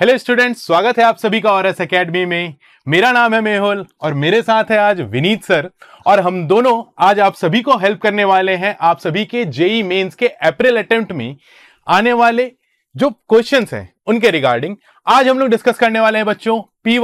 Hello students स्वागत है आप सभी का और एस अकेडमी में। मेरा नाम है मेहुल और मेरे साथ है आज विनीत सर। और हम दोनों आज आप सभी को हेल्प करने वाले हैं। आप सभी के जेई मेंस के अप्रैल अटेम्प्ट में आने वाले जो क्वेश्चंस हैं, उनके रिगार्डिंग आज हम लोग डिस्कस करने वाले हैं बच्चों पी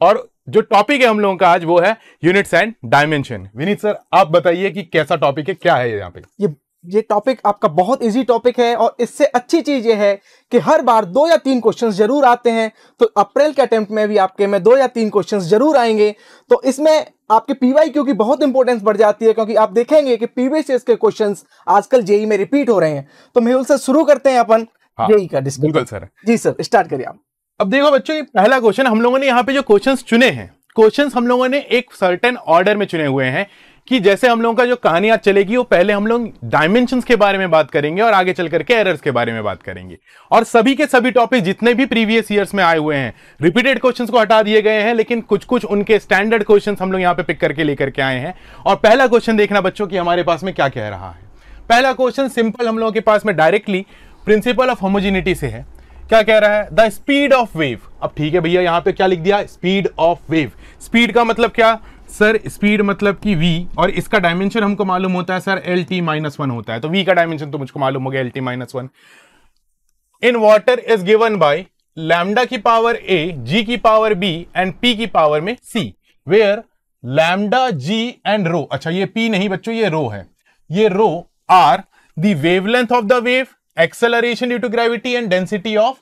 और जो टॉपिक है हम लोगों का आज वो है units and dimension Vineet sir, आप बताइए कि कैसा टॉपिक है, क्या है यहाँ पे? ये ये टॉपिक आपका बहुत इजी टॉपिक है और इससे अच्छी चीज़ ये है कि हर बार दो या तीन क्वेश्चंस ज़रूर आते हैं। तो अप्रैल के अटेम्प्ट में भी आपके में दो या तीन क्वेश्चंस ज़रूर आएँगे। तो इसमें आपके पीवाई क्यू की बहुत इंपॉर्टेंस बढ़ जाती है क्योंकि आप देखेंगे कि पीवीसीएस के क्वेश्चंस आजकल जेई में रिपीट हो रहे हैं। तो मेहुल से शुरू करते हैं अपन हाँ, जेई का डिस्कशन बिल्कुल सर। जी सर स्टार्ट करिए आप। अब देखो बच्चों ये पहला क्वेश्चन हम लोगों ने यहाँ पे जो क्वेश्चंस चुने हैं क्वेश्चंस हम लोगों ने एक सर्टेन ऑर्डर में चुने हुए हैं। कि जैसे हम लोगों का जो कहानी आज चलेगी, वो पहले हम लोग डायमेंशन के बारे में बात करेंगे और आगे चल करके एरर्स के बारे में बात करेंगे। और सभी के सभी टॉपिक जितने भी प्रीवियस ईयर्स में आए हुए हैं रिपीटेड क्वेश्चंस को हटा दिए गए हैं, लेकिन कुछ कुछ उनके स्टैंडर्ड क्वेश्चंस हम लोग यहाँ पे पिक करके लेकर के आए हैं। और पहला क्वेश्चन देखना बच्चों की हमारे पास में क्या कह रहा है। पहला क्वेश्चन सिंपल हम लोगों के पास में डायरेक्टली प्रिंसिपल ऑफ़ होमोजिनिटी से है। क्या कह रहा है? द स्पीड ऑफ़ वेव अब ठीक है भैया, यहाँ पे क्या लिख दिया? स्पीड ऑफ़ वेव स्पीड का मतलब क्या? सर स्पीड मतलब कि v और इसका डायमेंशन हमको मालूम होता है sir L T minus one होता है। तो v का डायमेंशन तो मुझको मालूम हो गया L T minus one in water is given by lambda की पावर a, g की पावर b एंड p की पावर में c where lambda g and rho अच्छा ये p नहीं बच्चों, ये रो है। ये rho are the wavelength of the wave acceleration due to gravity and density of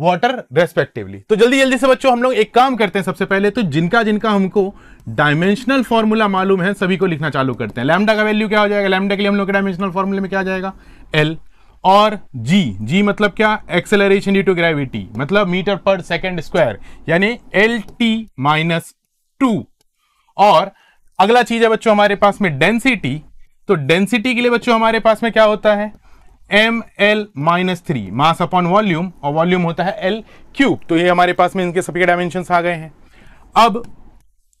water respectively तो जल्दी जल्दी से बच्चों, हम लोग एक काम करते हैं सबसे पहले तो जिनका जिनका हमको डायमेंशनल फॉर्मूला मालूम है, सभी को लिखना चालू करते हैं। लैम्डा का वैल्यू क्या हो जाएगा? लैम्डा के लिए हम लोग के डायमेंशनल फॉर्मूले में क्या जाएगा? एल और जी जी मतलब क्या? एक्सेलरेशन ड्यू टू ग्रेविटी मतलब मीटर पर सेकेंड स्क्वायर यानी एल टी माइनस टू और अगला चीज़ है बच्चों हमारे पास में डेंसिटी तो डेंसिटी के लिए बच्चों हमारे पास में क्या होता है? M L minus three mass upon volume और वॉल्यूम होता है एल क्यूब तो ये हमारे पास में इनके सभी डायमेंशन आ गए हैं। अब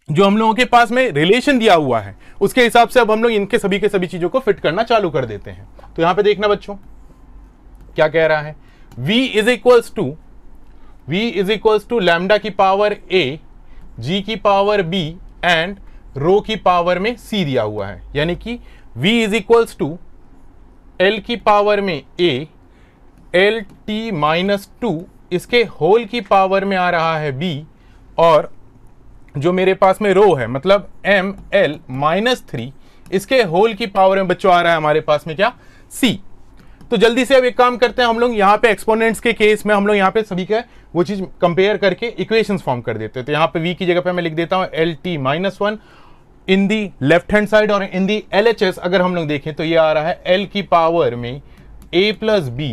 जो हम लोगों के पास में रिलेशन दिया हुआ है, उसके हिसाब से अब हम लोग इनके सभी के सभी चीज़ों को फिट करना चालू कर देते हैं। तो यहाँ पे देखना बच्चों, क्या कह रहा है? V is equals to v is equals to lambda की पावर a, g की पावर b एंड रो की पावर में c दिया हुआ है। यानी कि v is equals to L की पावर में A L T minus two इसके होल की पावर में आ रहा है बी और जो मेरे पास में रो है मतलब एम एल माइनस थ्री इसके होल की पावर में बच्चों आ रहा है हमारे पास में क्या? सी तो जल्दी से अब एक काम करते हैं, हम लोग यहाँ पे एक्सपोनेंट्स के केस में हम लोग यहाँ पे सभी का वो चीज़ कंपेयर करके इक्वेशंस फॉर्म कर देते हैं। तो यहाँ पे वी की जगह पे मैं लिख देता हूँ L T minus one in the left hand side और in the L H S अगर हम लोग देखें तो ये आ रहा है एल की पावर में ए प्लस बी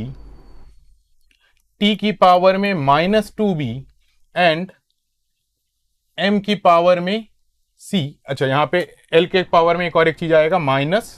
टी की पावर में minus two B and M की पावर में सी अच्छा यहाँ पे एल के पावर में एक और एक चीज़ आएगा माइनस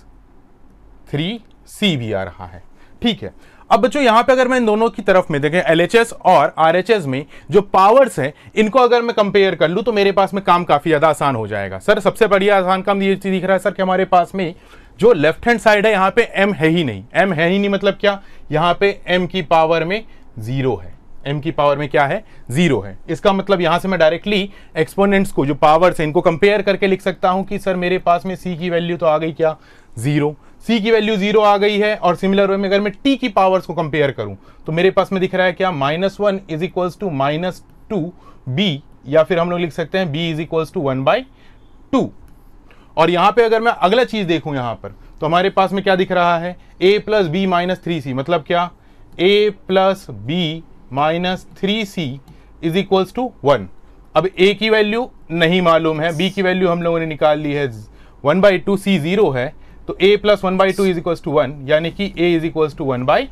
थ्री सी भी आ रहा है। ठीक है अब बच्चों, यहाँ पे अगर मैं इन दोनों की तरफ़ में देखें एलएचएस और आरएचएस में जो पावर्स हैं, इनको अगर मैं कंपेयर कर लूँ तो मेरे पास में काम काफ़ी ज़्यादा आसान हो जाएगा। सर, सबसे बढ़िया आसान काम ये दिख रहा है सर कि हमारे पास में जो लेफ़्ट हैंड साइड है, यहाँ पे एम है ही नहीं। एम है ही नहीं मतलब क्या? यहाँ पे एम की पावर में ज़ीरो है। एम की पावर में क्या है? ज़ीरो है। इसका मतलब यहाँ से मैं डायरेक्टली एक्सपोनेंट्स को, जो पावर है, इनको कंपेयर करके लिख सकता हूँ कि सर, मेरे पास में सी की वैल्यू तो आ गई क्या? ज़ीरो सी की वैल्यू ज़ीरो आ गई है और सिमिलर वे में अगर मैं टी की पावर्स को कंपेयर करूँ तो मेरे पास में दिख रहा है क्या? Minus one is equals to minus two B या फिर हम लोग लिख सकते हैं B is equals to one by two और यहाँ पे अगर मैं अगला चीज़ देखूँ यहाँ पर तो हमारे पास में क्या दिख रहा है? A plus B minus three C मतलब क्या? A plus B minus three C is equals to one अब ए की वैल्यू नहीं मालूम है बी की वैल्यू हम लोगों ने निकाल ली है one by two C zero है तो A plus one by two is equals to one यानी कि A is equals to one by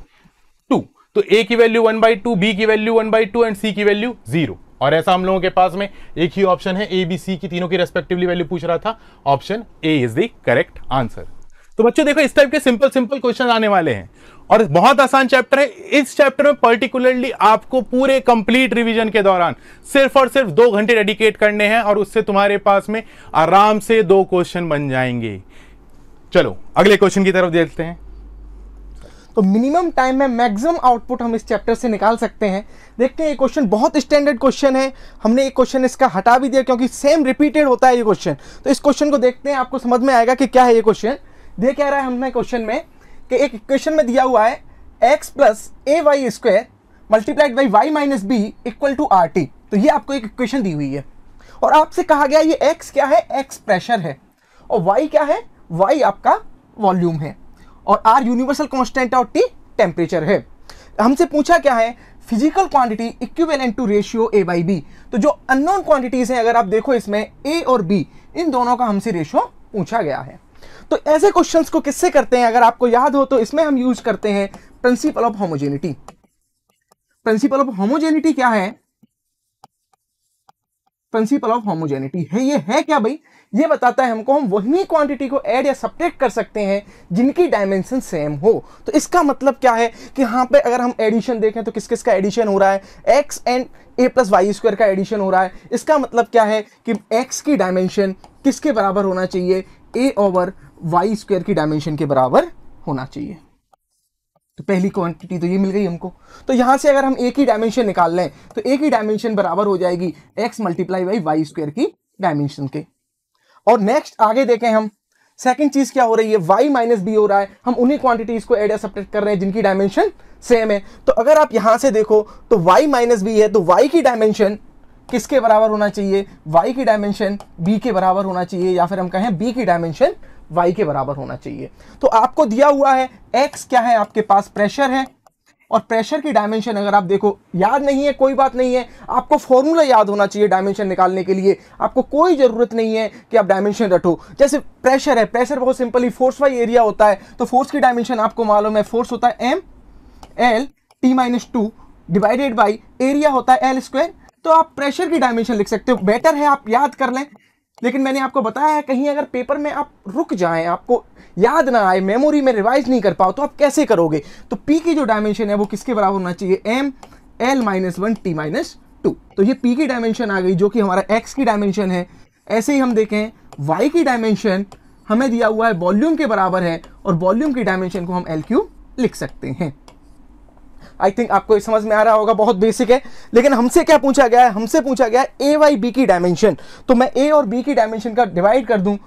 two तो ए की value one by two B की value one by two and C की value zero और ऐसा हम लोगों के पास में एक ही ऑप्शन है ए बी सी की तीनों की रेस्पेक्टिवली वैल्यू पूछ रहा था। Option A is the correct answer तो बच्चों, देखो, इस टाइप के सिंपल सिंपल क्वेश्चन आने वाले हैं। और बहुत आसान चैप्टर है। इस चैप्टर में पर्टिकुलरली आपको पूरे कंप्लीट रिवीजन के दौरान सिर्फ़ और सिर्फ़ दो घंटे डेडिकेट करने हैं, और उससे तुम्हारे पास में आराम से दो क्वेश्चन बन जाएँगे। चलो, अगले क्वेश्चन की तरफ़ देखते हैं। तो मिनिमम टाइम में मैक्सिमम आउटपुट हम इस चैप्टर से निकाल सकते हैं। देखते हैं, ये क्वेश्चन बहुत स्टैंडर्ड क्वेश्चन है। हमने एक क्वेश्चन इसका हटा भी दिया क्योंकि सेम रिपीटेड होता है ये क्वेश्चन तो इस क्वेश्चन को देखते हैं, आपको समझ में आएगा कि क्या है ये क्वेश्चन दे क्या रहा है हमने क्वेश्चन में कि एक इक्वेशन में दिया हुआ है X plus A Y square multiplied by Y minus B equal to R T तो ये आपको एक इक्वेशन दी हुई है। और आपसे कहा गया ये एक्स क्या है? एक्स प्रेशर है। और वाई क्या है? वाई आपका वॉल्यूम है और आर यूनिवर्सल कांस्टेंट और टी टेम्परेचर है। हमसे पूछा क्या है? Physical quantity equivalent to ratio A by B तो जो अननोन क्वांटिटीज हैं, अगर आप देखो इसमें ए और बी इन दोनों का हमसे रेशियो पूछा गया है। तो ऐसे क्वेश्चंस को किससे करते हैं? अगर आपको याद हो तो इसमें हम यूज़ करते हैं principle of homogeneity principle of homogeneity क्या है? प्रिंसिपल ऑफ़ होमोजेनिटी है। ये है क्या भाई? ये बताता है हमको, हम वही क्वांटिटी को ऐड या सब्ट्रैक्ट कर सकते हैं जिनकी डायमेंशन सेम हो। तो इसका मतलब क्या है कि यहाँ पे अगर हम एडिशन देखें तो किस किस का एडिशन हो रहा है? X and A plus Y square का एडिशन हो रहा है। इसका मतलब क्या है कि एक्स की डायमेंशन किसके बराबर होना चाहिए? ए ओवर वाई स्क्वायर की डायमेंशन के बराबर होना चाहिए। तो पहली क्वांटिटी तो ये मिल गई हमको। तो यहाँ से अगर हम एक ही डायमेंशन निकाल लें तो एक ही डायमेंशन बराबर हो जाएगी X multiply by Y square की डायमेंशन के। और नेक्स्ट आगे देखें हम। सेकंड चीज़ क्या हो रही है? Y माइनस बी हो रहा है। हम उन्हीं क्वांटिटीज को एड या सब्ट्रैक्ट कर रहे हैं जिनकी डायमेंशन सेम है। तो अगर आप यहाँ से देखो तो y माइनस बी है तो y की डायमेंशन किसके बराबर होना चाहिए? Y की डायमेंशन b के बराबर होना चाहिए, या फिर हम कहें b की डायमेंशन y के बराबर होना चाहिए। तो आपको दिया हुआ है, x क्या है आपके पास? प्रेशर है। और प्रेशर की डायमेंशन अगर आप देखो, याद नहीं है, कोई बात नहीं है। आपको फॉर्मूला याद होना चाहिए डायमेंशन निकालने के लिए। आपको कोई ज़रूरत नहीं है कि आप डायमेंशन रटो। जैसे प्रेशर है प्रेशर बहुत सिंपली फोर्स वाई एरिया होता है। तो फोर्स की डायमेंशन आपको मालूम है फोर्स होता है M L T minus two divided by area होता है एल स्क्वायर तो आप प्रेशर की डायमेंशन लिख सकते हो। बेटर है, आप याद कर लें। लेकिन मैंने आपको बताया है, कहीं अगर पेपर में आप रुक जाएँ, आपको याद ना आए मेमोरी में रिवाइज नहीं कर पाओ तो आप कैसे करोगे? तो पी की जो डायमेंशन है, वो किसके बराबर होना चाहिए? M L minus one T minus two तो ये पी की डायमेंशन आ गई, जो कि हमारा एक्स की डायमेंशन है। ऐसे ही हम देखें वाई की डायमेंशन हमें दिया हुआ है वॉल्यूम के बराबर है, और वॉल्यूम की डायमेंशन को हम एल क्यू लिख सकते हैं। आई थिंक आपको समझ में आ रहा होगा, बहुत बेसिक है। लेकिन हमसे क्या पूछा गया है? हमसे पूछा गया है ए वाई बी की डायमेंशन तो मैं ए और बी की डायमेंशन का डिवाइड कर दूँ।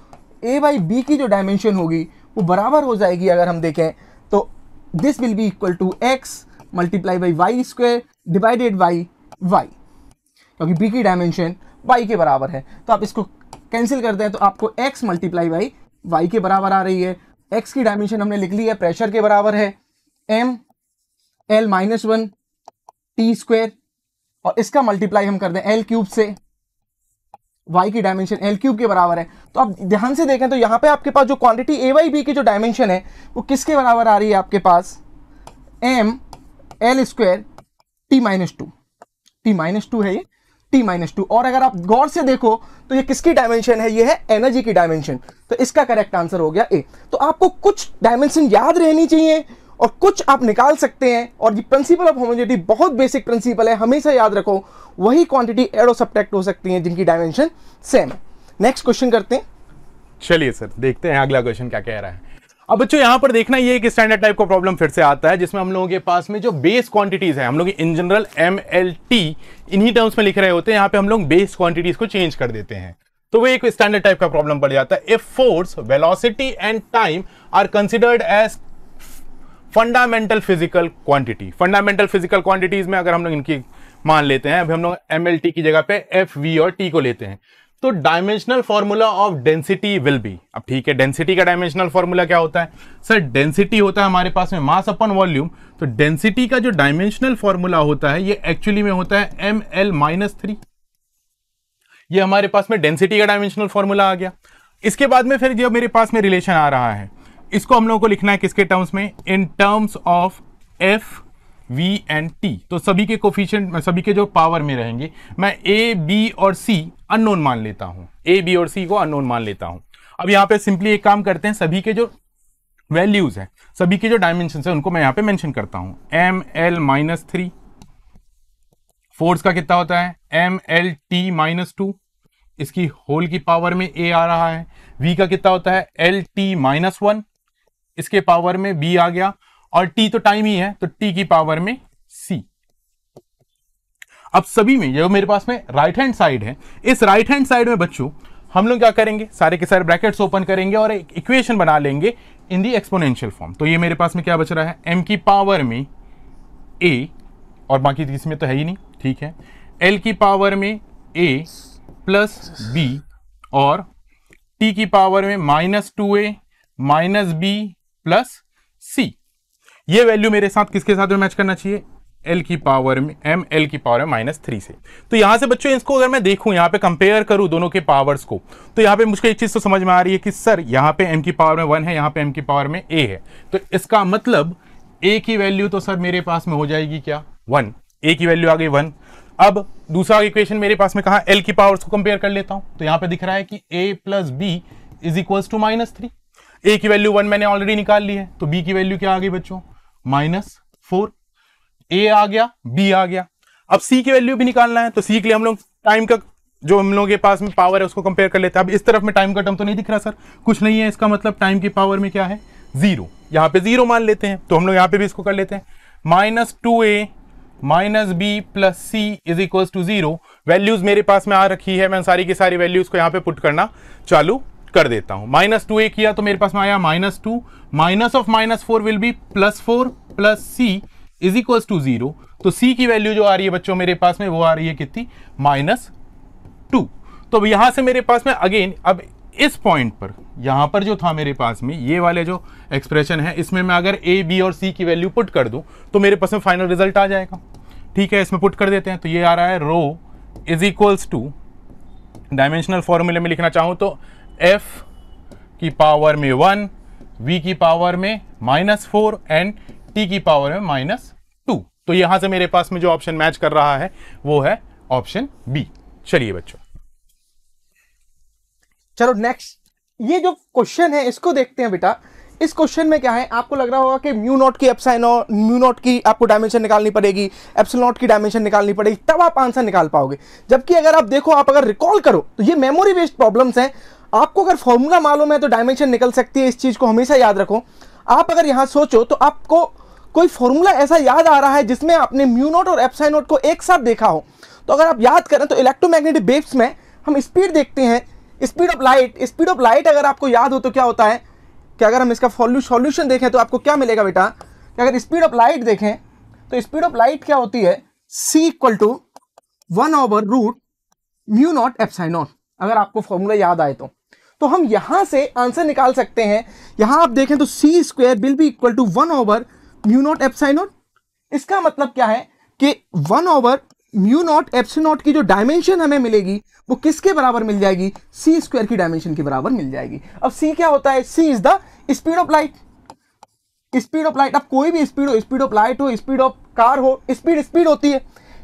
ए वाई बी की जो डायमेंशन होगी, वो बराबर हो जाएगी अगर हम देखें। तो this will be equal to X multiply by Y square divided by Y क्योंकि बी की डायमेंशन वाई के बराबर है। तो आप इसको कैंसिल करते हैं तो आपको एक्स मल्टीप्लाई बाई वाई के बराबर आ रही है। एक्स की डायमेंशन हमने लिख ली है प्रेशर के बराबर है। M L minus one T square और इसका मल्टीप्लाई हम कर दें एल क्यूब से। वाई की डायमेंशन एल क्यूब के बराबर है। तो आप ध्यान से देखें तो यहाँ पे आपके पास जो क्वांटिटी ए वाई बी की जो डायमेंशन है, वो किसके बराबर आ रही है आपके पास? M L square T minus two T minus two है ये। टी माइनस टू और अगर आप गौर से देखो तो ये किसकी डायमेंशन है? ये है एनर्जी की डायमेंशन तो इसका करेक्ट आंसर हो गया ए तो आपको कुछ डायमेंशन याद रहनी चाहिए। और कुछ आप निकाल सकते हैं। और ये प्रिंसिपल ऑफ़ होमोजेनिटी बहुत बेसिक प्रिंसिपल है, हमेशा याद रखो। वही क्वांटिटी एड और सब्ट्रैक्ट हो सकती है जिनकी डायमेंशन सेम है। नेक्स्ट क्वेश्चन करते हैं। चलिए सर देखते हैं अगला क्वेश्चन क्या कह रहा है। अब बच्चों, यहाँ पर देखना ये एक स्टैंडर्ड टाइप का प्रॉब्लम फिर से आता है, जिसमें हम लोगों के पास में जो बेस क्वांटिटीज है, हम लोग in general M L T इन्हीं टर्म्स में लिख रहे होते हैं, यहाँ पे हम लोग बेस क्वांटिटीज को चेंज कर देते हैं। तो वो एक स्टैंडर्ड टाइप का प्रॉब्लम पड़ जाता है। If force velocity and time are considered as fundamental physical quantity. Fundamental physical quantities में अगर हम लोग इनकी मान लेते हैं, अभी हम लोग एमएलटी की जगह पे एफ़ वी और टी को लेते हैं तो dimensional formula of density will be अब ठीक है डेंसिटी का डायमेंशनल फॉर्मूला क्या होता है? सर डेंसिटी होता है हमारे पास में मास अपन वॉल्यूम तो डेंसिटी का जो डायमेंशनल फॉर्मूला होता है, ये एक्चुअली में होता है एम एल माइनस थ्री ये हमारे पास में डेंसिटी का डायमेंशनल फॉर्मूला आ गया। इसके बाद में फिर जो मेरे पास में रिलेशन आ रहा है इसको हम लोगों को लिखना है किसके टर्म्स में? In terms of F V and T तो सभी के कोफिशियंट सभी के जो पावर में रहेंगे, मैं ए बी और सी अननोन मान लेता हूँ। ए बी और सी को अननोन मान लेता हूँ। अब यहाँ पे सिंपली एक काम करते हैं, सभी के जो वैल्यूज़ है, सभी के जो डायमेंशन है, उनको मैं यहाँ पे मेंशन करता हूँ। M L minus three force का कितना होता है? M L T minus two इसकी होल की पावर में ए आ रहा है। वी का कितना होता है? एल टी माइनस वन इसके पावर में? बी आ गया। और टी तो टाइम ही है तो टी की पावर में सी अब सभी में जो मेरे पास में राइट हैंड साइड है। इस राइट हैंड साइड में बच्चों, हम लोग क्या करेंगे? सारे के सारे ब्रैकेट्स ओपन करेंगे और एक इक्वेशन बना लेंगे इन दी एक्सपोनेंशियल फॉर्म तो ये मेरे पास में क्या बच रहा है? एम की पावर में ए और बाकी इसमें तो है ही नहीं, ठीक है। एल की पावर में ए प्लस बी और टी की पावर में minus two A minus B plus C. ये वैल्यू मेरे साथ किसके साथ में मैच करना चाहिए? एल की पावर में एम एल की पावर में माइनस थ्री से। तो यहाँ से बच्चों, इसको अगर मैं देखूँ, यहाँ पे कंपेयर करूँ दोनों के पावर्स को तो यहाँ पे मुझको एक चीज़ तो समझ में आ रही है कि, सर, यहाँ पे एम की पावर में वन है, यहाँ पे एम की पावर में ए है। तो इसका मतलब ए की वैल्यू तो सर मेरे पास में हो जाएगी क्या? वन ए की वैल्यू आ गई वन अब दूसरा इक्वेशन मेरे पास में कहा? एल की पावर को कंपेयर कर लेता हूँ। तो यहाँ पे दिख रहा है कि A plus B is equal to minus three A की वैल्यू वन मैंने ऑलरेडी निकाल ली है तो बी की वैल्यू क्या आ गई बच्चों? माइनस फोर ए आ गया बी आ गया. अब सी की वैल्यू भी निकालना है तो सी के लिए हम लोग टाइम का, जो हम लोगों के पास में पावर है, उसको कंपेयर कर लेते हैं. अब इस तरफ़ में टाइम का टर्म तो नहीं दिख रहा सर कुछ नहीं है, इसका मतलब टाइम की पावर में क्या है? ज़ीरो यहाँ पे ज़ीरो मान लेते हैं तो हम लोग यहाँ पे भी इसको कर लेते हैं. Minus two A minus B plus C is equal to zero values मेरे पास में आ रखी है, मैं सारी की सारी वैल्यूज़ को यहाँ पे पुट करना चालू कर देता हूँ। माइनस टू ए किया तो मेरे पास में आया minus two. Minus of minus four will be plus four plus C is equal to zero. तो सी की वैल्यू जो आ रही है बच्चों मेरे पास में, वो आ रही है कितनी? Minus two. तो यहाँ से मेरे पास में अगेन, अब इस पॉइंट पर, यहाँ पर जो था मेरे पास में, ये वाले जो एक्सप्रेशन है, इसमें मैं अगर ए बी और सी की वैल्यू पुट कर दूँ तो मेरे पास में फाइनल रिज़ल्ट आ जाएगा। ठीक है, इसमें पुट कर देते हैं तो ये आ रहा है rho is equals to dimensional फॉर्मूले में लिखना चाहूँ तो एफ़ की पावर में वन वी की पावर में माइनस फोर एंड टी की पावर में माइनस टू तो यहाँ से मेरे पास में जो ऑप्शन मैच कर रहा है, वो है ऑप्शन बी चलिए बच्चों। चलो नेक्स्ट ये जो क्वेश्चन है, इसको देखते हैं बेटा। इस क्वेश्चन में क्या है? आपको लग रहा होगा कि म्यू नॉट की एप्साइन म्यू नॉट की आपको डायमेंशन निकालनी पड़ेगी एप्सिल नॉट की डायमेंशन निकालनी पड़ेगी, तब आप आंसर निकाल पाओगे। जबकि अगर आप देखो, आप अगर रिकॉल करो तो ये मेमोरी बेस्ड प्रॉब्लम्स हैं। आपको अगर फॉर्मूला मालूम है तो डायमेंशन निकल सकती है, इस चीज़ को हमेशा याद रखो। आप अगर यहाँ सोचो तो आपको कोई फॉर्मूला ऐसा याद आ रहा है जिसमें आपने म्यू नोट और एप्साइन नोट को एक साथ देखा हो। तो अगर आप याद करें तो इलेक्ट्रोमैग्नेटिक वेव्स में हम स्पीड देखते हैं। Speed of light speed of light अगर आपको याद हो तो क्या होता है? कि अगर हम इसका सॉल्यूशन देखें तो आपको क्या मिलेगा बेटा? कि अगर स्पीड ऑफ़ लाइट देखें तो स्पीड ऑफ़ लाइट क्या होती है? C equal to one over root mu naught epsilon naught अगर आपको फॉर्मूला याद आए तो। तो हम यहाँ से आंसर निकाल सकते हैं। यहाँ आप देखें तो C square will be equal to one over mu naught epsilon naught इसका मतलब क्या है कि one over mu naught epsilon naught की जो डायमेंशन हमें मिलेगी, वो किसके बराबर मिल जाएगी? सी स्क्वायर की डायमेंशन के बराबर मिल जाएगी। अब सी क्या होता है? C is the speed of light speed of light अब कोई भी स्पीड हो स्पीड ऑफ़ लाइट हो स्पीड ऑफ़ कार हो स्पीड स्पीड होती है।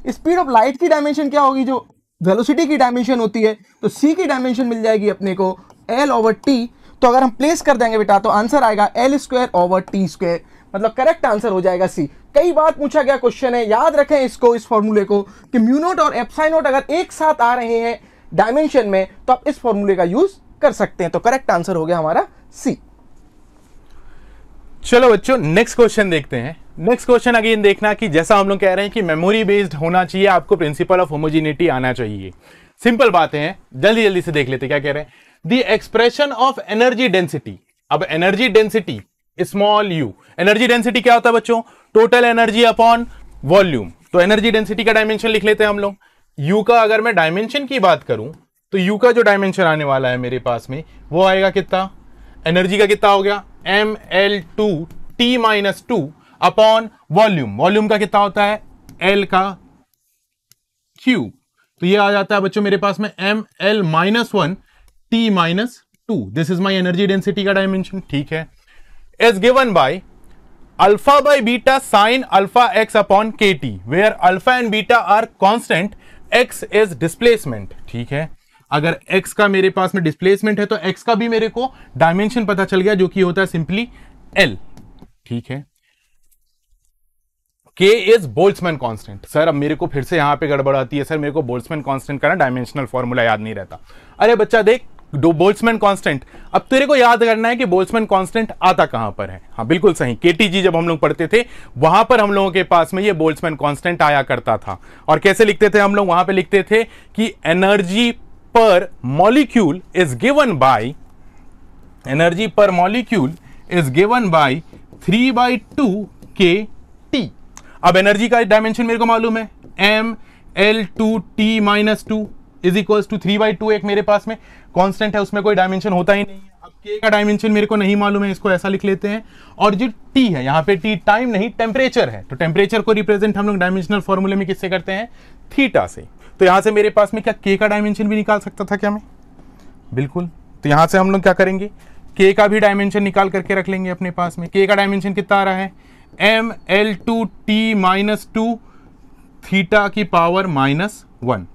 स्पीड ऑफ़ लाइट की डायमेंशन क्या होगी? जो वेलोसिटी की डायमेंशन होती है तो सी की डायमेंशन मिल जाएगी अपने को। एल ओवर टी तो अगर हम प्लेस कर देंगे बेटा तो आंसर आएगा L square over T square मतलब करेक्ट आंसर हो जाएगा सी कई बार पूछा गया क्वेश्चन है, याद रखें इसको, इस फॉर्मूले को, कि म्यूनोट और एप्साइनोट अगर एक साथ आ रहे हैं डायमेंशन में तो आप इस फॉर्मूले का यूज़ कर सकते हैं. तो करेक्ट आंसर हो गया हमारा सी चलो बच्चों नेक्स्ट क्वेश्चन देखते हैं. नेक्स्ट क्वेश्चन अगेन देखना कि जैसा हम लोग कह रहे हैं कि मेमोरी बेस्ड होना चाहिए, आपको प्रिंसिपल ऑफ़ होमोजिनिटी आना चाहिए. सिंपल बातें हैं. जल्दी जल्दी से देख लेते क्या कह रहे हैं. The expression of energy density अब energy density small U energy density क्या होता है बच्चों? टोटल एनर्जी अपॉन वॉल्यूम तो एनर्जी डेंसिटी का डायमेंशन लिख लेते हैं हम लोग। यू का अगर मैं डायमेंशन की बात करूँ तो यू का जो डायमेंशन आने वाला है मेरे पास में, वो आएगा कितना? एनर्जी का कितना हो गया? M L two T minus two upon volume volume का कितना होता है? एल का क्यूब तो ये आ जाता है बच्चों मेरे पास में M L minus one T minus two this is my energy density का डायमेंशन ठीक है. Is given by alpha by beta sine alpha x upon kt, where alpha and beta are constant, x is displacement. ठीक है. अगर x का मेरे पास में डिस्प्लेसमेंट है तो x का भी मेरे को डायमेंशन पता चल गया, जो कि होता है सिंपली l. ठीक है. K is Boltzmann constant sir अब मेरे को फिर से यहाँ पे गड़बड़ आती है सर मेरे को बोल्ट्समैन कांस्टेंट का ना डायमेंशनल फॉर्मूला याद नहीं रहता. अरे बच्चा, देख बोल्समैन कांस्टेंट। अब तेरे को याद करना है कि बोल्समैन कांस्टेंट आता कहाँ पर है? हाँ बिल्कुल सही। केटीजी जब हम लोग पढ़ते थे, वहाँ पर हम लोगों के पास में ये बोल्समैन कांस्टेंट आया करता था। और कैसे लिखते थे हम लोग? वहाँ पे लिखते थे कि energy per molecule is given by energy per molecule is given by three by two K T. अब एनर्जी का डायमेंशन मेरे को मालूम है। M L two T minus two is equal to three by two एक मेरे पास में। कांस्टेंट है, उसमें कोई डायमेंशन होता ही नहीं है। अब के का डायमेंशन मेरे को नहीं मालूम है, इसको ऐसा लिख लेते हैं। और जो टी है, यहाँ पे टी टाइम नहीं टेम्परेचर है। तो टेम्परेचर को रिप्रेजेंट हम लोग डायमेंशनल फॉर्मूले में किससे करते हैं? थीटा से। तो यहाँ से मेरे पास में क्या के का डायमेंशन भी निकाल सकता था क्या मैं? बिल्कुल। तो यहाँ से हम लोग क्या करेंगे? के का भी डायमेंशन निकाल करके रख लेंगे अपने पास में। के का डायमेंशन कितना आ रहा है? M L two T minus two theta की power minus one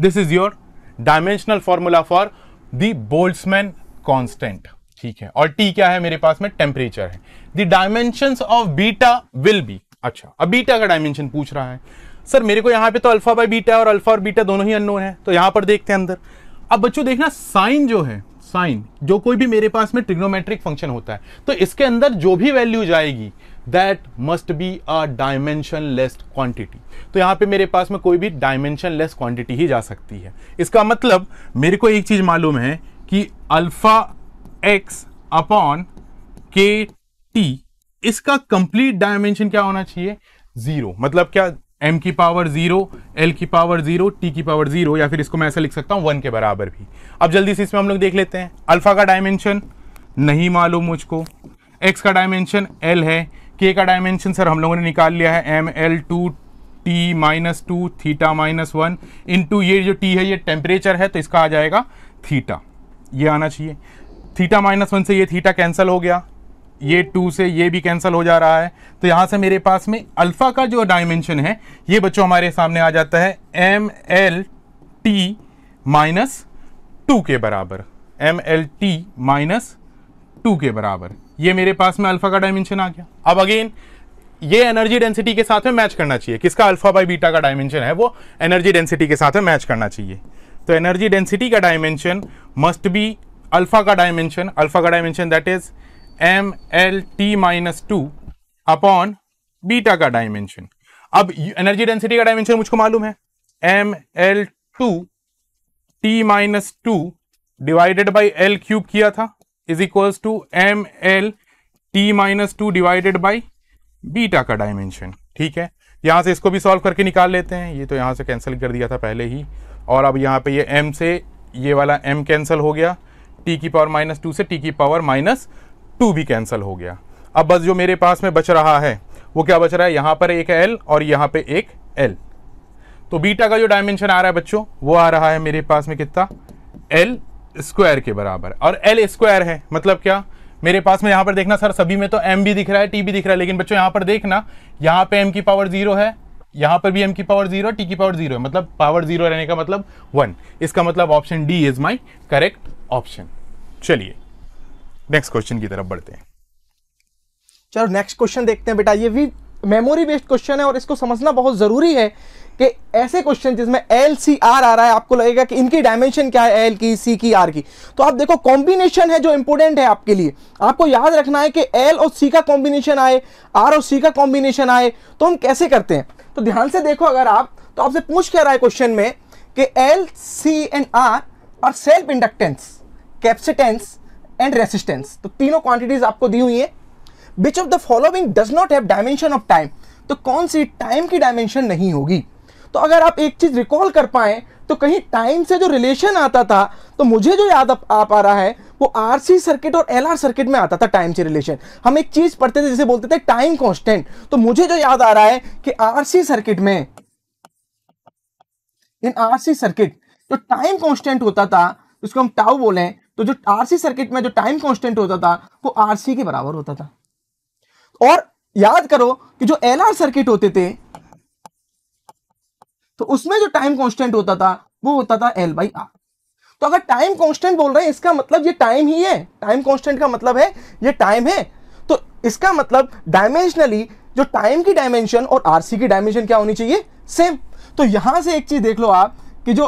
this is your dimensional formula for the Boltzmann constant. ठीक है? और टी क्या है मेरे पास में? टेम्परेचर है। The dimension of beta will be अच्छा अब बीटा का डायमेंशन पूछ रहा है। सर, मेरे को यहाँ पे तो अल्फ़ा बाय बीटा और अल्फ़ा और बीटा दोनों ही अननोन है तो यहाँ पर देखते हैं अंदर। अब बच्चों, देखना साइन जो है साइन जो कोई भी मेरे पास में ट्रिग्नोमेट्रिक फ़ंक्शन होता है तो इसके अंदर जो भी वैल्यू जाएगी that must be a dimensionless quantity तो यहाँ पे मेरे पास में कोई भी डायमेंशन लेस क्वांटिटी ही जा सकती है। इसका मतलब मेरे को एक चीज़ मालूम है कि alpha X upon K T इसका कंप्लीट डायमेंशन क्या होना चाहिए? ज़ीरो मतलब क्या m की पावर ज़ीरो l की पावर ज़ीरो t की पावर ज़ीरो या फिर इसको मैं ऐसा लिख सकता हूँ वन के बराबर भी। अब जल्दी से इसमें हम लोग देख लेते हैं। अल्फ़ा का डायमेंशन नहीं मालूम मुझको। x का डायमेंशन l है। K का डायमेंशन सर हम लोगों ने निकाल लिया है M L two T minus two theta minus one into ये जो टी है, ये टेम्परेचर है तो इसका आ जाएगा थीटा ये आना चाहिए. थीटा माइनस वन से ये थीटा कैंसिल हो गया. ये टू से ये भी कैंसिल हो जा रहा है. तो यहाँ से मेरे पास में अल्फ़ा का जो डायमेंशन है, ये बच्चों हमारे सामने आ जाता है M L T minus two के बराबर. M L T minus two के बराबर. ये मेरे पास में अल्फ़ा का डायमेंशन आ गया। अब अगेन ये एनर्जी डेंसिटी के साथ में मैच करना चाहिए। किसका अल्फ़ा बाई बीटा का डायमेंशन है, वो एनर्जी डेंसिटी के साथ में मैच करना चाहिए। तो एनर्जी डेंसिटी का डायमेंशन मस्ट बी अल्फ़ा का डायमेंशन अल्फ़ा का dimension that is M L T minus two upon beta का डायमेंशन अब एनर्जी डेंसिटी का डायमेंशन मुझको मालूम है। M L two T minus two divided by L cube किया था। Is equals to M L T minus two divided by beta का dimension ठीक है? यहाँ से इसको भी सॉल्व करके निकाल लेते हैं। ये तो यहाँ से कैंसिल कर दिया था पहले ही। और अब यहाँ पे ये m से ये वाला m कैंसिल हो गया। T की पावर माइनस टू से t की पावर माइनस टू भी कैंसिल हो गया। अब बस जो मेरे पास में बच रहा है, वो क्या बच रहा है? यहाँ पर एक एल और यहाँ पे एक एल तो बीटा का जो डायमेंशन आ रहा है बच्चों, वो आ रहा है मेरे पास में कितना? एल स्क्वायर के बराबर। और एल स्क्वायर है मतलब क्या? मेरे पास में यहाँ पर देखना, सर, सभी में तो एम भी दिख रहा है टी भी दिख रहा है, लेकिन बच्चों, यहाँ पर देखना, यहाँ पे एम की पावर ज़ीरो है, यहाँ पर भी एम की पावर ज़ीरो टी की पावर ज़ीरो है मतलब पावर ज़ीरो रहने का मतलब वन इसका मतलब option D is my correct option चलिए नेक्स्ट क्वेश्चन की तरफ़ बढ़ते हैं। चलो नेक्स्ट क्वेश्चन देखते हैं बेटा। ये भी मेमोरी बेस्ड क्वेश्चन है और इसको समझना बहुत ज़रूरी है। कि ऐसे क्वेश्चन जिसमें एल सी आर आ रहा है, आपको लगेगा कि इनकी डायमेंशन क्या है? एल की सी की आर की। तो आप देखो कॉम्बिनेशन है जो इंपोर्टेंट है आपके लिए। आपको याद रखना है कि एल और सी का कॉम्बिनेशन आए आर और सी का कॉम्बिनेशन आए तो हम कैसे करते हैं? तो ध्यान से देखो अगर आप तो आपसे पूछ क्या रहा है क्वेश्चन में कि एल सी एंड आर और self inductance capacitance and resistance तो तीनों क्वांटिटीज आपको दी हुई है। Which of the following does not have dimension of time तो कौन सी टाइम की डायमेंशन नहीं होगी? तो अगर आप एक चीज़ रिकॉल कर पाए तो कहीं टाइम से जो रिलेशन आता था तो मुझे जो याद आ पा रहा है, वो आरसी सर्किट और एलआर सर्किट में आता था टाइम से रिलेशन हम एक चीज़ पढ़ते थे, जिसे बोलते थे टाइम कांस्टेंट तो मुझे जो याद आ रहा है कि आरसी सर्किट में, इन आरसी सर्किट जो टाइम कांस्टेंट होता था उसको हम टाउ बोले तो जो आरसी सर्किट में जो टाइम कॉन्स्टेंट होता था, वो आरसी के बराबर होता था। और याद करो कि जो एलआर सर्किट होते थे तो उसमें जो टाइम कॉन्स्टेंट होता था, वो होता था एल बाई आर तो अगर टाइम कॉन्स्टेंट बोल रहे हैं, इसका मतलब ये टाइम ही है। टाइम कॉन्स्टेंट का मतलब है, ये टाइम है। तो इसका मतलब डायमेंशनली जो टाइम की डायमेंशन और आरसी की डायमेंशन क्या होनी चाहिए? सेम तो यहाँ से एक चीज़ देख लो आप कि जो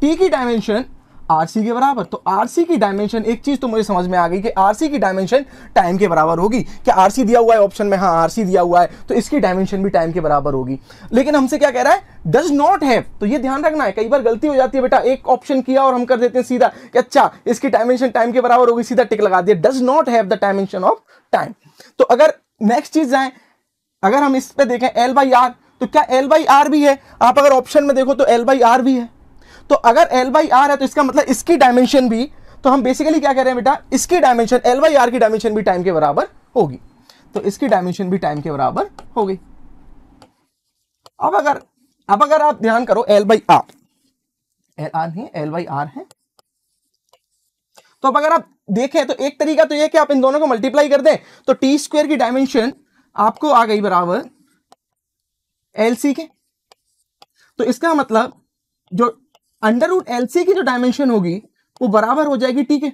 टी की डायमेंशन आरसी के बराबर। तो आरसी की डायमेंशन एक चीज़ तो मुझे समझ में आ गई कि आरसी की डायमेंशन टाइम के बराबर होगी। क्या आरसी दिया हुआ है ऑप्शन में? हाँ आरसी दिया हुआ है। तो इसकी डायमेंशन भी टाइम के बराबर होगी। लेकिन हमसे क्या कह रहा है? डज नॉट हैव तो ये ध्यान रखना है। कई बार गलती हो जाती है बेटा। एक ऑप्शन किया और हम कर देते हैं सीधा कि अच्छा इसकी डायमेंशन टाइम के बराबर होगी। सीधा टिक लगा दिया। Does not have the dimension of time तो अगर नेक्स्ट चीज़ जाए, अगर हम इस पर देखें एल बाई आर तो क्या एल बाई आर भी है? आप अगर ऑप्शन में देखो तो एल बाई आर भी है। तो अगर एल बाई आर है तो इसका मतलब इसकी डायमेंशन भी तो हम बेसिकली क्या कह रहे हैं बेटा? इसकी डायमेंशन एल बाई आर की डायमेंशन भी टाइम के बराबर होगी। तो इसकी डायमेंशन भी टाइम के बराबर होगी। अब अगर अब अगर आप ध्यान करो L by R L R नहीं एल बाई आर है। तो अब अगर आप देखें तो एक तरीका तो यह कि आप इन दोनों को मल्टीप्लाई कर दें तो टी स्क्वेयर की डायमेंशन आपको आ गई बराबर एल सी के। तो इसका मतलब जो अंडर रूट एल सी की जो डायमेंशन होगी, वो बराबर हो जाएगी टी के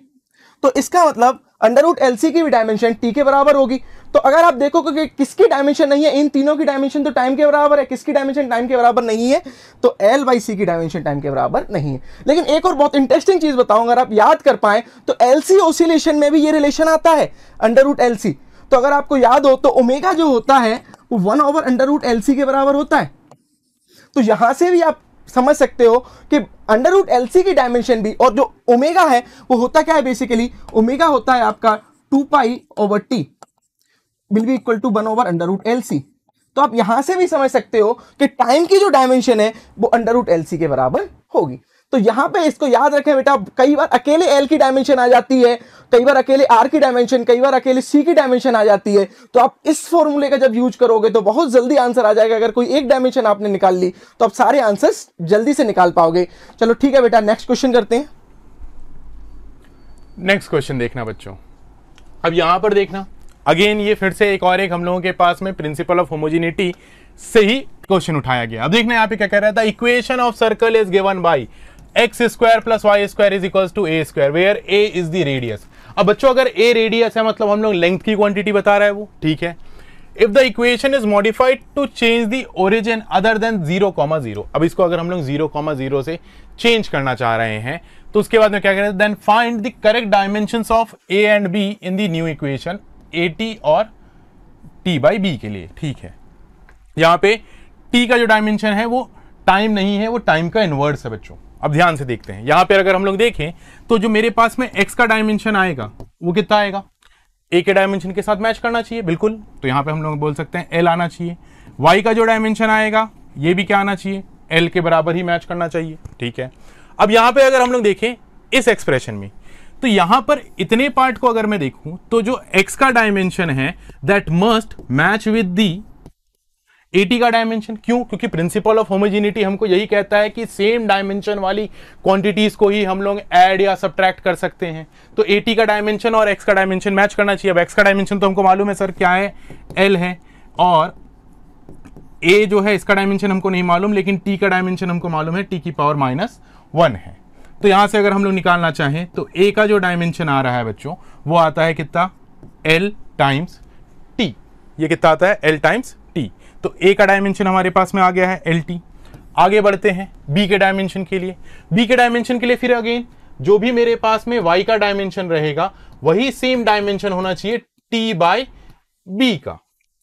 तो इसका मतलब अंडर रूट एल सी की भी डायमेंशन टी के बराबर होगी। तो अगर आप देखो कि किसकी डायमेंशन नहीं है, इन तीनों की डायमेंशन तो टाइम के बराबर है, किसकी डायमेंशन टाइम के बराबर नहीं है तो एल बाई सी की डायमेंशन टाइम के बराबर नहीं है। लेकिन एक और बहुत इंटरेस्टिंग चीज़ बताऊँ, अगर आप याद कर पाए तो एल सी ओसिलेशन में भी ये रिलेशन आता है अंडर रूट एल सी तो अगर आपको याद हो तो ओमेगा जो होता है, वो one over under root L C के बराबर होता है। तो यहाँ से भी आप समझ सकते हो कि अंडर रूट एलसी की डायमेंशन भी और जो ओमेगा है, वो होता क्या है बेसिकली ओमेगा होता है आपका two pi over T will be equal to one over under root LC तो आप यहाँ से भी समझ सकते हो कि टाइम की जो डायमेंशन है, वो अंडर रूट एल के बराबर होगी। तो यहाँ पे इसको याद रखें बेटा, कई बार अकेले एल की डायमेंशन आ जाती है, कई बार अकेले आर की डायमेंशन कई बार अकेले सी की डायमेंशन आ जाती है। तो आप इस फॉर्मूले का जब यूज़ करोगे तो बहुत जल्दी आंसर आ जाएगा। अगर कोई एक डायमेंशन आपने निकाल ली तो आप सारे आंसर्स जल्दी से निकाल पाओगे। चलो ठीक है बेटा नेक्स्ट क्वेश्चन करते हैं। नेक्स्ट क्वेश्चन देखना बच्चों। अब यहाँ पर देखना। अगेन ये फिर से एक और एक हम लोगों के पास में प्रिंसिपल ऑफ़ होमोजिनिटी से ही क्वेश्चन उठाया गया। अब देखना यहाँ पे क्या कह रहा था? Equation of circle is given by X square plus Y square is equal to A square where A is the radius अब बच्चों, अगर ए रेडियस है मतलब हम लोग लेंथ की क्वांटिटी बता रहा है वो, ठीक है? If the equation is modified to change the origin other than zero comma zero अब इसको अगर हम लोग ज़ीरो कॉमा ज़ीरो से चेंज करना चाह रहे हैं तो उसके बाद में क्या करें? Then find the correct dimension of A and B in the new equation A T और टी बाई बी के लिए, ठीक है? यहाँ पे टी का जो डायमेंशन है, वो टाइम नहीं है, वो टाइम का इनवर्स है बच्चों। अब ध्यान से देखते हैं। यहाँ पर अगर हम लोग देखें तो जो मेरे पास में एक्स का डायमेंशन आएगा, वो कितना आएगा? ए के डायमेंशन के साथ मैच करना चाहिए, बिल्कुल। तो यहाँ पे हम लोग बोल सकते हैं एल आना चाहिए। वाई का जो डायमेंशन आएगा, ये भी क्या आना चाहिए? एल के बराबर ही मैच करना चाहिए, ठीक है? अब यहाँ पे अगर हम लोग देखें, इस एक्सप्रेशन में तो यहाँ पर इतने पार्ट को अगर मैं देखूँ तो जो एक्स का डायमेंशन है that must match with the AT का डायमेंशन क्यों? क्योंकि प्रिंसिपल ऑफ़ होमोजिनिटी हमको यही कहता है कि सेम डायमेंशन वाली क्वांटिटीज को ही हम लोग ऐड या सब्ट्रैक्ट कर सकते हैं। तो एटी का डायमेंशन और एक्स का डायमेंशन मैच करना चाहिए। अब एक्स का डायमेंशन तो हमको मालूम है सर क्या है? एल है। और ए जो है, इसका डायमेंशन हमको नहीं मालूम, लेकिन टी का डायमेंशन हमको मालूम है टी की पावर माइनस वन है। तो यहाँ से अगर हम लोग निकालना चाहें तो ए का जो डायमेंशन आ रहा है बच्चों, वो आता है कितना? एल टाइम्स टी ये कितना आता है? एल टाइम्स तो ए का डायमेंशन हमारे पास में आ गया है एल आगे बढ़ते हैं बी के डायमेंशन के लिए। बी के डायमेंशन के लिए फिर अगेन जो भी मेरे पास में वाई का डायमेंशन रहेगा, वही सेम डायमेंशन होना चाहिए टी बाय बी का।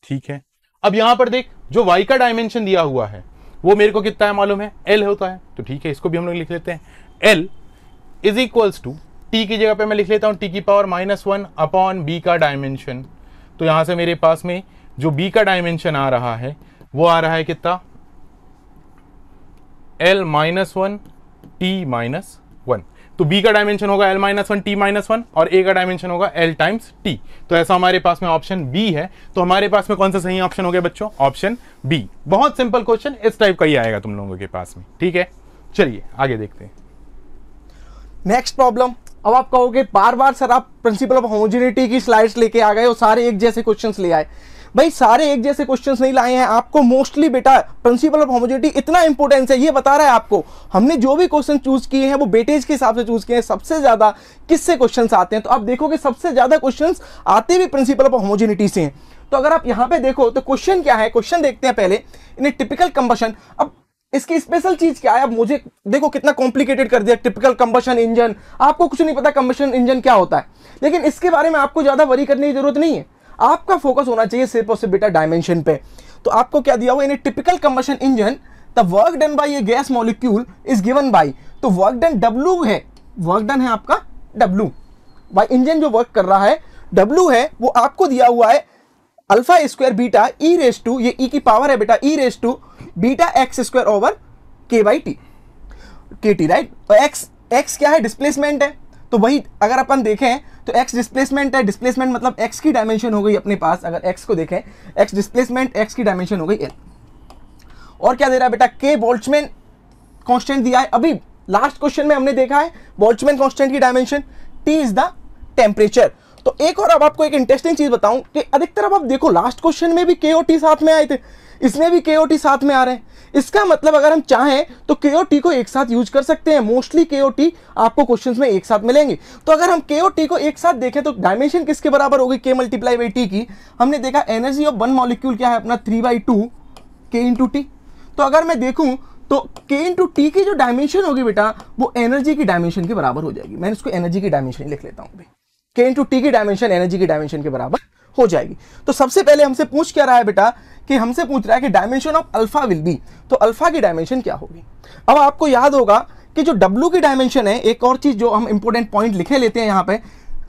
ठीक है? अब यहाँ पर देख, जो वाई का डायमेंशन दिया हुआ है, वो मेरे को कितना है मालूम है? एल होता है। तो ठीक है, इसको भी हम लोग लिख लेते हैं। L is equals to T की जगह पे मैं लिख लेता हूँ टी की power minus one upon B का डायमेंशन तो यहाँ से मेरे पास में जो बी का डायमेंशन आ रहा है, वो आ रहा है कितना? L minus one T minus one तो बी का डायमेंशन होगा L minus one T minus one और ए का डायमेंशन होगा एल टाइम्स टी तो ऐसा हमारे पास में ऑप्शन बी है तो हमारे पास में कौन सा सही ऑप्शन हो गया बच्चों? ऑप्शन बी बहुत सिंपल क्वेश्चन इस टाइप का ही आएगा तुम लोगों के पास में, ठीक है? चलिए, आगे देखते हैं। नेक्स्ट प्रॉब्लम अब आप कहोगे, बार बार सर आप प्रिंसिपल ऑफ़ होमोजिनिटी की स्लाइड्स लेके आ गए और सारे एक जैसे क्वेश्चंस ले आए। भाई, सारे एक जैसे क्वेश्चन नहीं लाए हैं। आपको मोस्टली बेटा प्रिंसिपल ऑफ़ होमोजिनिटी इतना इंपॉर्टेंस है, ये बता रहा है आपको। हमने जो भी क्वेश्चन चूज़ किए हैं, वो बेटेज के हिसाब से चूज़ किए हैं। सबसे ज़्यादा किससे क्वेश्चन आते हैं? तो आप देखोगे सबसे ज़्यादा क्वेश्चन आते भी प्रिंसिपल ऑफ़ होमोजिनिटी से हैं। तो अगर आप यहाँ पे देखो तो क्वेश्चन क्या है? क्वेश्चन देखते हैं पहले। इन टिपिकल कंबशन अब इसकी स्पेशल चीज़ क्या है? अब मुझे, देखो कितना कॉम्प्लिकेटेड कर दिया। टिपिकल कंबशन इंजन आपको कुछ नहीं पता कंबशन इंजन क्या होता है। लेकिन इसके बारे में आपको ज़्यादा वरी करने की ज़रूरत नहीं है। आपका फोकस होना चाहिए सिर्फ़ और सिर्फ़ बेटा डायमेंशन पे। तो आपको क्या दिया हुआ in typical combustion engine the work done by a gas molecule is given by तो वर्क डन डब्ल्यू है। वर्क डन है आपका डब्ल्यू भाई इंजन जो वर्क कर रहा है डब्ल्यू है, वो आपको दिया हुआ है alpha square beta E raise to ये ई e की पावर है बेटा E raise to beta X square over K by T K T right X X क्या है? डिस्प्लेसमेंट है। तो वही, अगर अपन देखें तो एक्स डिस्प्लेसमेंट है डिस्प्लेसमेंट मतलब एक्स की डायमेंशन हो गई अपने पास, अगर एक्स को देखें एक्स डिस्प्लेसमेंट एक्स की डायमेंशन हो गई एल और क्या दे रहा है बेटा? के बोल्ट्समैन कॉन्स्टेंट दिया है। अभी लास्ट क्वेश्चन में हमने देखा है बोल्ट्समैन कॉन्स्टेंट की dimension T is the temperature तो एक और अब आपको एक इंटरेस्टिंग चीज़ बताऊँ कि अधिकतर अब आप देखो लास्ट क्वेश्चन में भी के साथ में आए थे। इसमें भी के साथ में आ रहे हैं। इसका मतलब अगर हम चाहें तो के को एक साथ यूज़ कर सकते हैं। मोस्टली के आपको क्वेश्चन में एक साथ मिलेंगे। तो अगर हम के को एक साथ देखें तो डायमेंशन किसके बराबर होगी? के मल्टीप्लाई बाई टी की। हमने देखा एनर्जी ऑफ़ वन मॉलिक्यूल क्या है अपना? Three by two K into T तो अगर मैं देखूँ तो के इंटू टी की जो डायमेंशन होगी बेटा, वो एनर्जी की डायमेंशन के बराबर हो जाएगी। मैं इसको एनर्जी की डायमेंशन लिख लेता हूँ के इंटू टी की डायमेंशन एनर्जी की डायमेंशन के बराबर हो जाएगी। तो सबसे पहले हमसे पूछ क्या रहा है बेटा कि हमसे पूछ रहा है कि dimension of alpha will be तो अल्फ़ा की डायमेंशन क्या होगी? अब आपको याद होगा कि जो डब्ल्यू की डायमेंशन है, एक और चीज़ जो हम इंपोर्टेंट पॉइंट लिखे लेते हैं यहाँ पे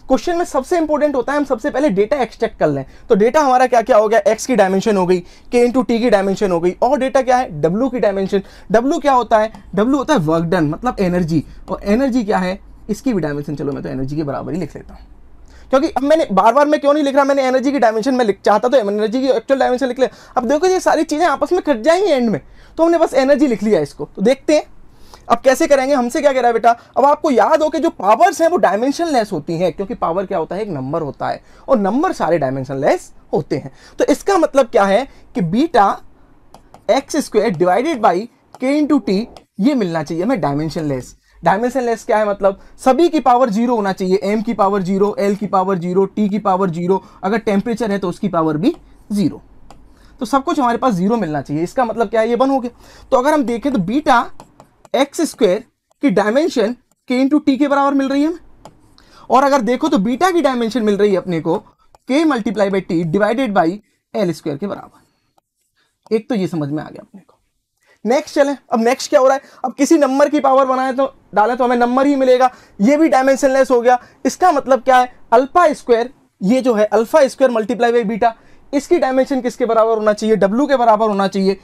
क्वेश्चन में सबसे इंपॉर्टेंट होता है, हम सबसे पहले डेटा एक्सट्रैक्ट कर लें। तो डेटा हमारा क्या क्या हो गया? एक्स की डायमेंशन हो गई के इंटू टी की डायमेंशन हो गई, और डेटा क्या है? डब्ल्यू की डायमेंशन डब्ल्यू क्या होता है? डब्ल्यू होता है वर्क डन मतलब एनर्जी और एनर्जी क्या है? इसकी भी डायमेंशन चलो मैं तो एनर्जी के बराबर ही लिख लेता हूँ। क्योंकि अब मैंने बार बार मैं क्यों नहीं लिख रहा? मैंने एनर्जी की डायमेंशन में लिख, चाहता तो एनर्जी की एक्चुअल डायमेंशन लिख लिया। अब देखो ये सारी चीज़ें आपस में कट जाएँगी एंड में। तो हमने बस एनर्जी लिख लिया इसको। तो देखते हैं, अब कैसे करेंगे, हमसे क्या कह रहा है बेटा? अब आपको याद हो कि जो पावर्स हैं वो डायमेंशन लेस होती हैं, क्योंकि पावर क्या होता है? एक नंबर होता है, और नंबर सारे डायमेंशन लेस होते हैं। तो इसका मतलब क्या है कि beta X square divided by K into T ये मिलना चाहिए हमें डायमेंशन लेस डायमेंशन लेस क्या है मतलब? सभी की पावर ज़ीरो होना चाहिए। एम की पावर ज़ीरो एल की पावर ज़ीरो टी की पावर ज़ीरो। अगर टेम्परेचर है तो उसकी पावर भी ज़ीरो। तो सब कुछ हमारे पास ज़ीरो मिलना चाहिए। इसका मतलब क्या है? ये बन हो गया। तो अगर हम देखें तो बीटा एक्स स्क्वेयर की डायमेंशन के इंटू टी के बराबर मिल रही है। हमें और अगर देखो तो बीटा की डायमेंशन मिल रही है अपने को K multiply by T divided by L square के बराबर। एक तो ये समझ में आ गया अपने को। नेक्स्ट चलें। अब नेक्स्ट क्या हो रहा है? अब किसी नंबर की पावर बनाए तो डालें तो हमें नंबर ही मिलेगा। ये भी डायमेंशनलेस हो गया। इसका मतलब क्या है? अल्फ़ा स्क्वायर ये जो है alpha square multiply by beta इसकी डायमेंशन किसके बराबर होना चाहिए? डब्ल्यू के बराबर होना चाहिए।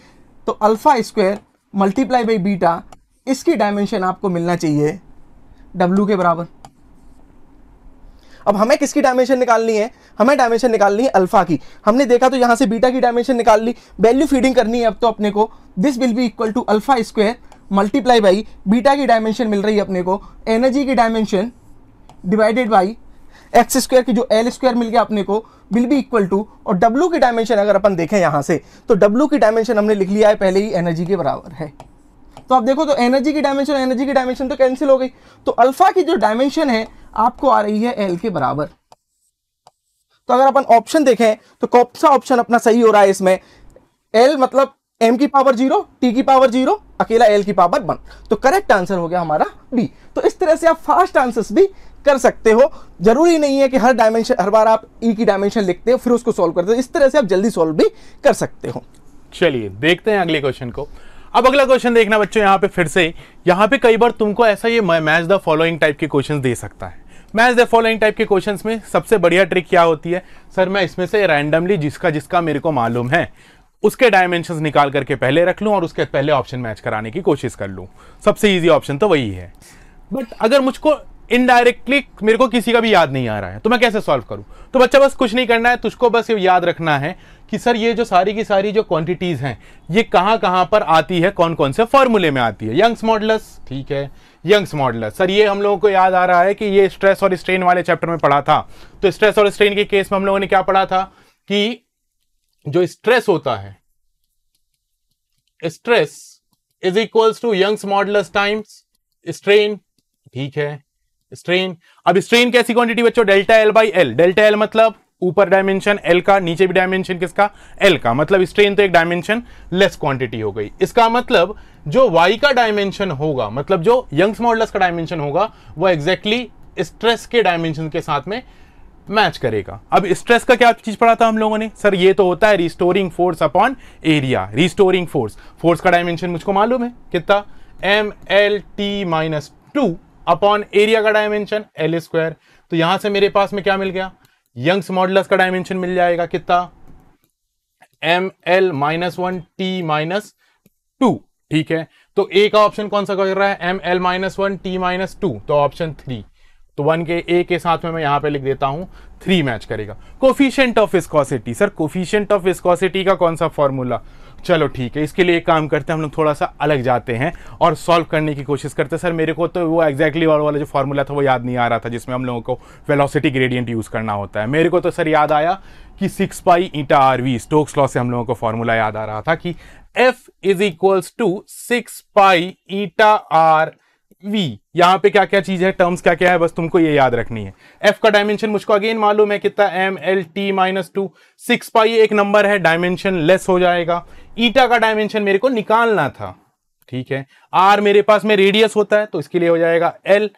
तो alpha square multiply by beta इसकी डायमेंशन आपको मिलना चाहिए डब्ल्यू के बराबर। अब हमें किसकी डायमेंशन निकालनी है? हमें डायमेंशन निकालनी है अल्फ़ा की। हमने देखा तो यहाँ से बीटा की डायमेंशन निकाल ली। वैल्यू फीडिंग करनी है अब तो अपने को। This will be equal to alpha square multiply by beta की डायमेंशन मिल रही है अपने को। एनर्जी की dimension divided by X square की जो एल स्क्वायर मिल गया अपने को विल बी इक्वल टू और डब्ल्यू की डायमेंशन अगर अपन देखें यहाँ से तो डब्ल्यू की डायमेंशन हमने लिख लिया है, पहले ही एनर्जी के बराबर है। तो आप देखो तो एनर्जी की डायमेंशन एनर्जी की डायमेंशन तो कैंसिल हो गई। तो अल्फ़ा की जो डायमेंशन है आपको आ रही है एल के बराबर। तो अगर अपन ऑप्शन देखें तो कौन सा ऑप्शन अपना सही हो रहा है इसमें? एल मतलब एम की पावर ज़ीरो टी की पावर ज़ीरो अकेला एल की पावर वन तो करेक्ट आंसर हो गया हमारा बी तो इस तरह से आप फास्ट आंसर्स भी कर सकते हो। ज़रूरी नहीं है कि हर डायमेंशन हर बार आप ई e की डायमेंशन लिखते हो, फिर उसको सॉल्व करते हो। इस तरह से आप जल्दी सॉल्व भी कर सकते हो। चलिए, देखते हैं अगले क्वेश्चन को। अब अगला क्वेश्चन देखना बच्चों, यहाँ पे फिर से। यहाँ पे कई बार तुमको ऐसा ये मैच द फॉलोइंग टाइप के क्वेश्चन दे सकता है। मैच द फॉलोइंग टाइप के क्वेश्चंस में सबसे बढ़िया ट्रिक क्या होती है? सर मैं इसमें से रैंडमली जिसका जिसका मेरे को मालूम है, उसके डायमेंशंस निकाल करके पहले रख लूँ और उसके पहले ऑप्शन मैच कराने की कोशिश कर लूँ। सबसे ईजी ऑप्शन तो वही है। बट अगर मुझको इनडायरेक्टली मेरे को किसी का भी याद नहीं आ रहा है तो मैं कैसे सॉल्व करूँ? तो बच्चा, बस कुछ नहीं करना है, तुझको बस ये याद रखना है कि सर ये जो सारी की सारी जो क्वांटिटीज हैं, ये कहाँ कहाँ पर आती है कौन कौन से फॉर्मूले में आती है? यंग्स मॉडलस ठीक है। यंग्स मॉडलस सर, ये हम लोगों को याद आ रहा है कि ये स्ट्रेस और स्ट्रेन वाले चैप्टर में पढ़ा था। तो स्ट्रेस और स्ट्रेन के केस में हम लोगों ने क्या पढ़ा था कि जो स्ट्रेस होता है, stress is equals to Young's modulus times strain ठीक है? स्ट्रेन अब स्ट्रेन कैसी क्वांटिटी बच्चों? Delta L by L delta L मतलब ऊपर डायमेंशन एल का, नीचे भी डायमेंशन किसका? एल का। मतलब स्ट्रेन तो एक डायमेंशन लेस क्वांटिटी हो गई। इसका मतलब जो वाई का डायमेंशन होगा मतलब जो यंग्स मॉडल्स का डायमेंशन होगा, वो एग्जैक्टली स्ट्रेस के डायमेंशन के साथ में मैच करेगा। अब स्ट्रेस का क्या चीज़ पढ़ा था हम लोगों ने? सर, ये तो होता है restoring force upon area restoring force force का डायमेंशन मुझको मालूम है? कितना? M L T minus two upon area का डायमेंशन एल स्क्वायर तो यहाँ से मेरे पास में क्या मिल गया? यंग्स मॉडलस का डायमेंशन मिल जाएगा। कितना? M L minus one T minus two ठीक है? तो ए का ऑप्शन कौन सा कर रहा है? M L minus one T minus two तो ऑप्शन थ्री तो वन के ए के साथ में मैं यहाँ पे लिख देता हूँ थ्री मैच करेगा। Coefficient of viscosity sir coefficient of viscosity का कौन सा फॉर्मूला चलो ठीक है, इसके लिए एक काम करते हैं, हम लोग थोड़ा सा अलग जाते हैं और सॉल्व करने की कोशिश करते हैं। सर मेरे को तो वो एग्जैक्टली वाला वाला जो फॉर्मूला था, वो याद नहीं आ रहा था, जिसमें हम लोगों को वेलोसिटी ग्रेडियंट यूज़ करना होता है। मेरे को तो सर याद आया कि six pi eta R V Stokes law से हम लोगों को फॉर्मूला याद आ रहा था कि F is equals to six pi eta R V यहाँ पे क्या क्या चीज़ है टर्म्स क्या क्या है, बस तुमको ये याद रखनी है। एफ़ का डायमेंशन मुझको अगेन मालूम है कितना M L T minus two six pi एक नंबर है डायमेंशन लेस हो जाएगा। ईटा का डायमेंशन मेरे को निकालना था, ठीक है? आर मेरे पास में रेडियस होता है तो इसके लिए हो जाएगा L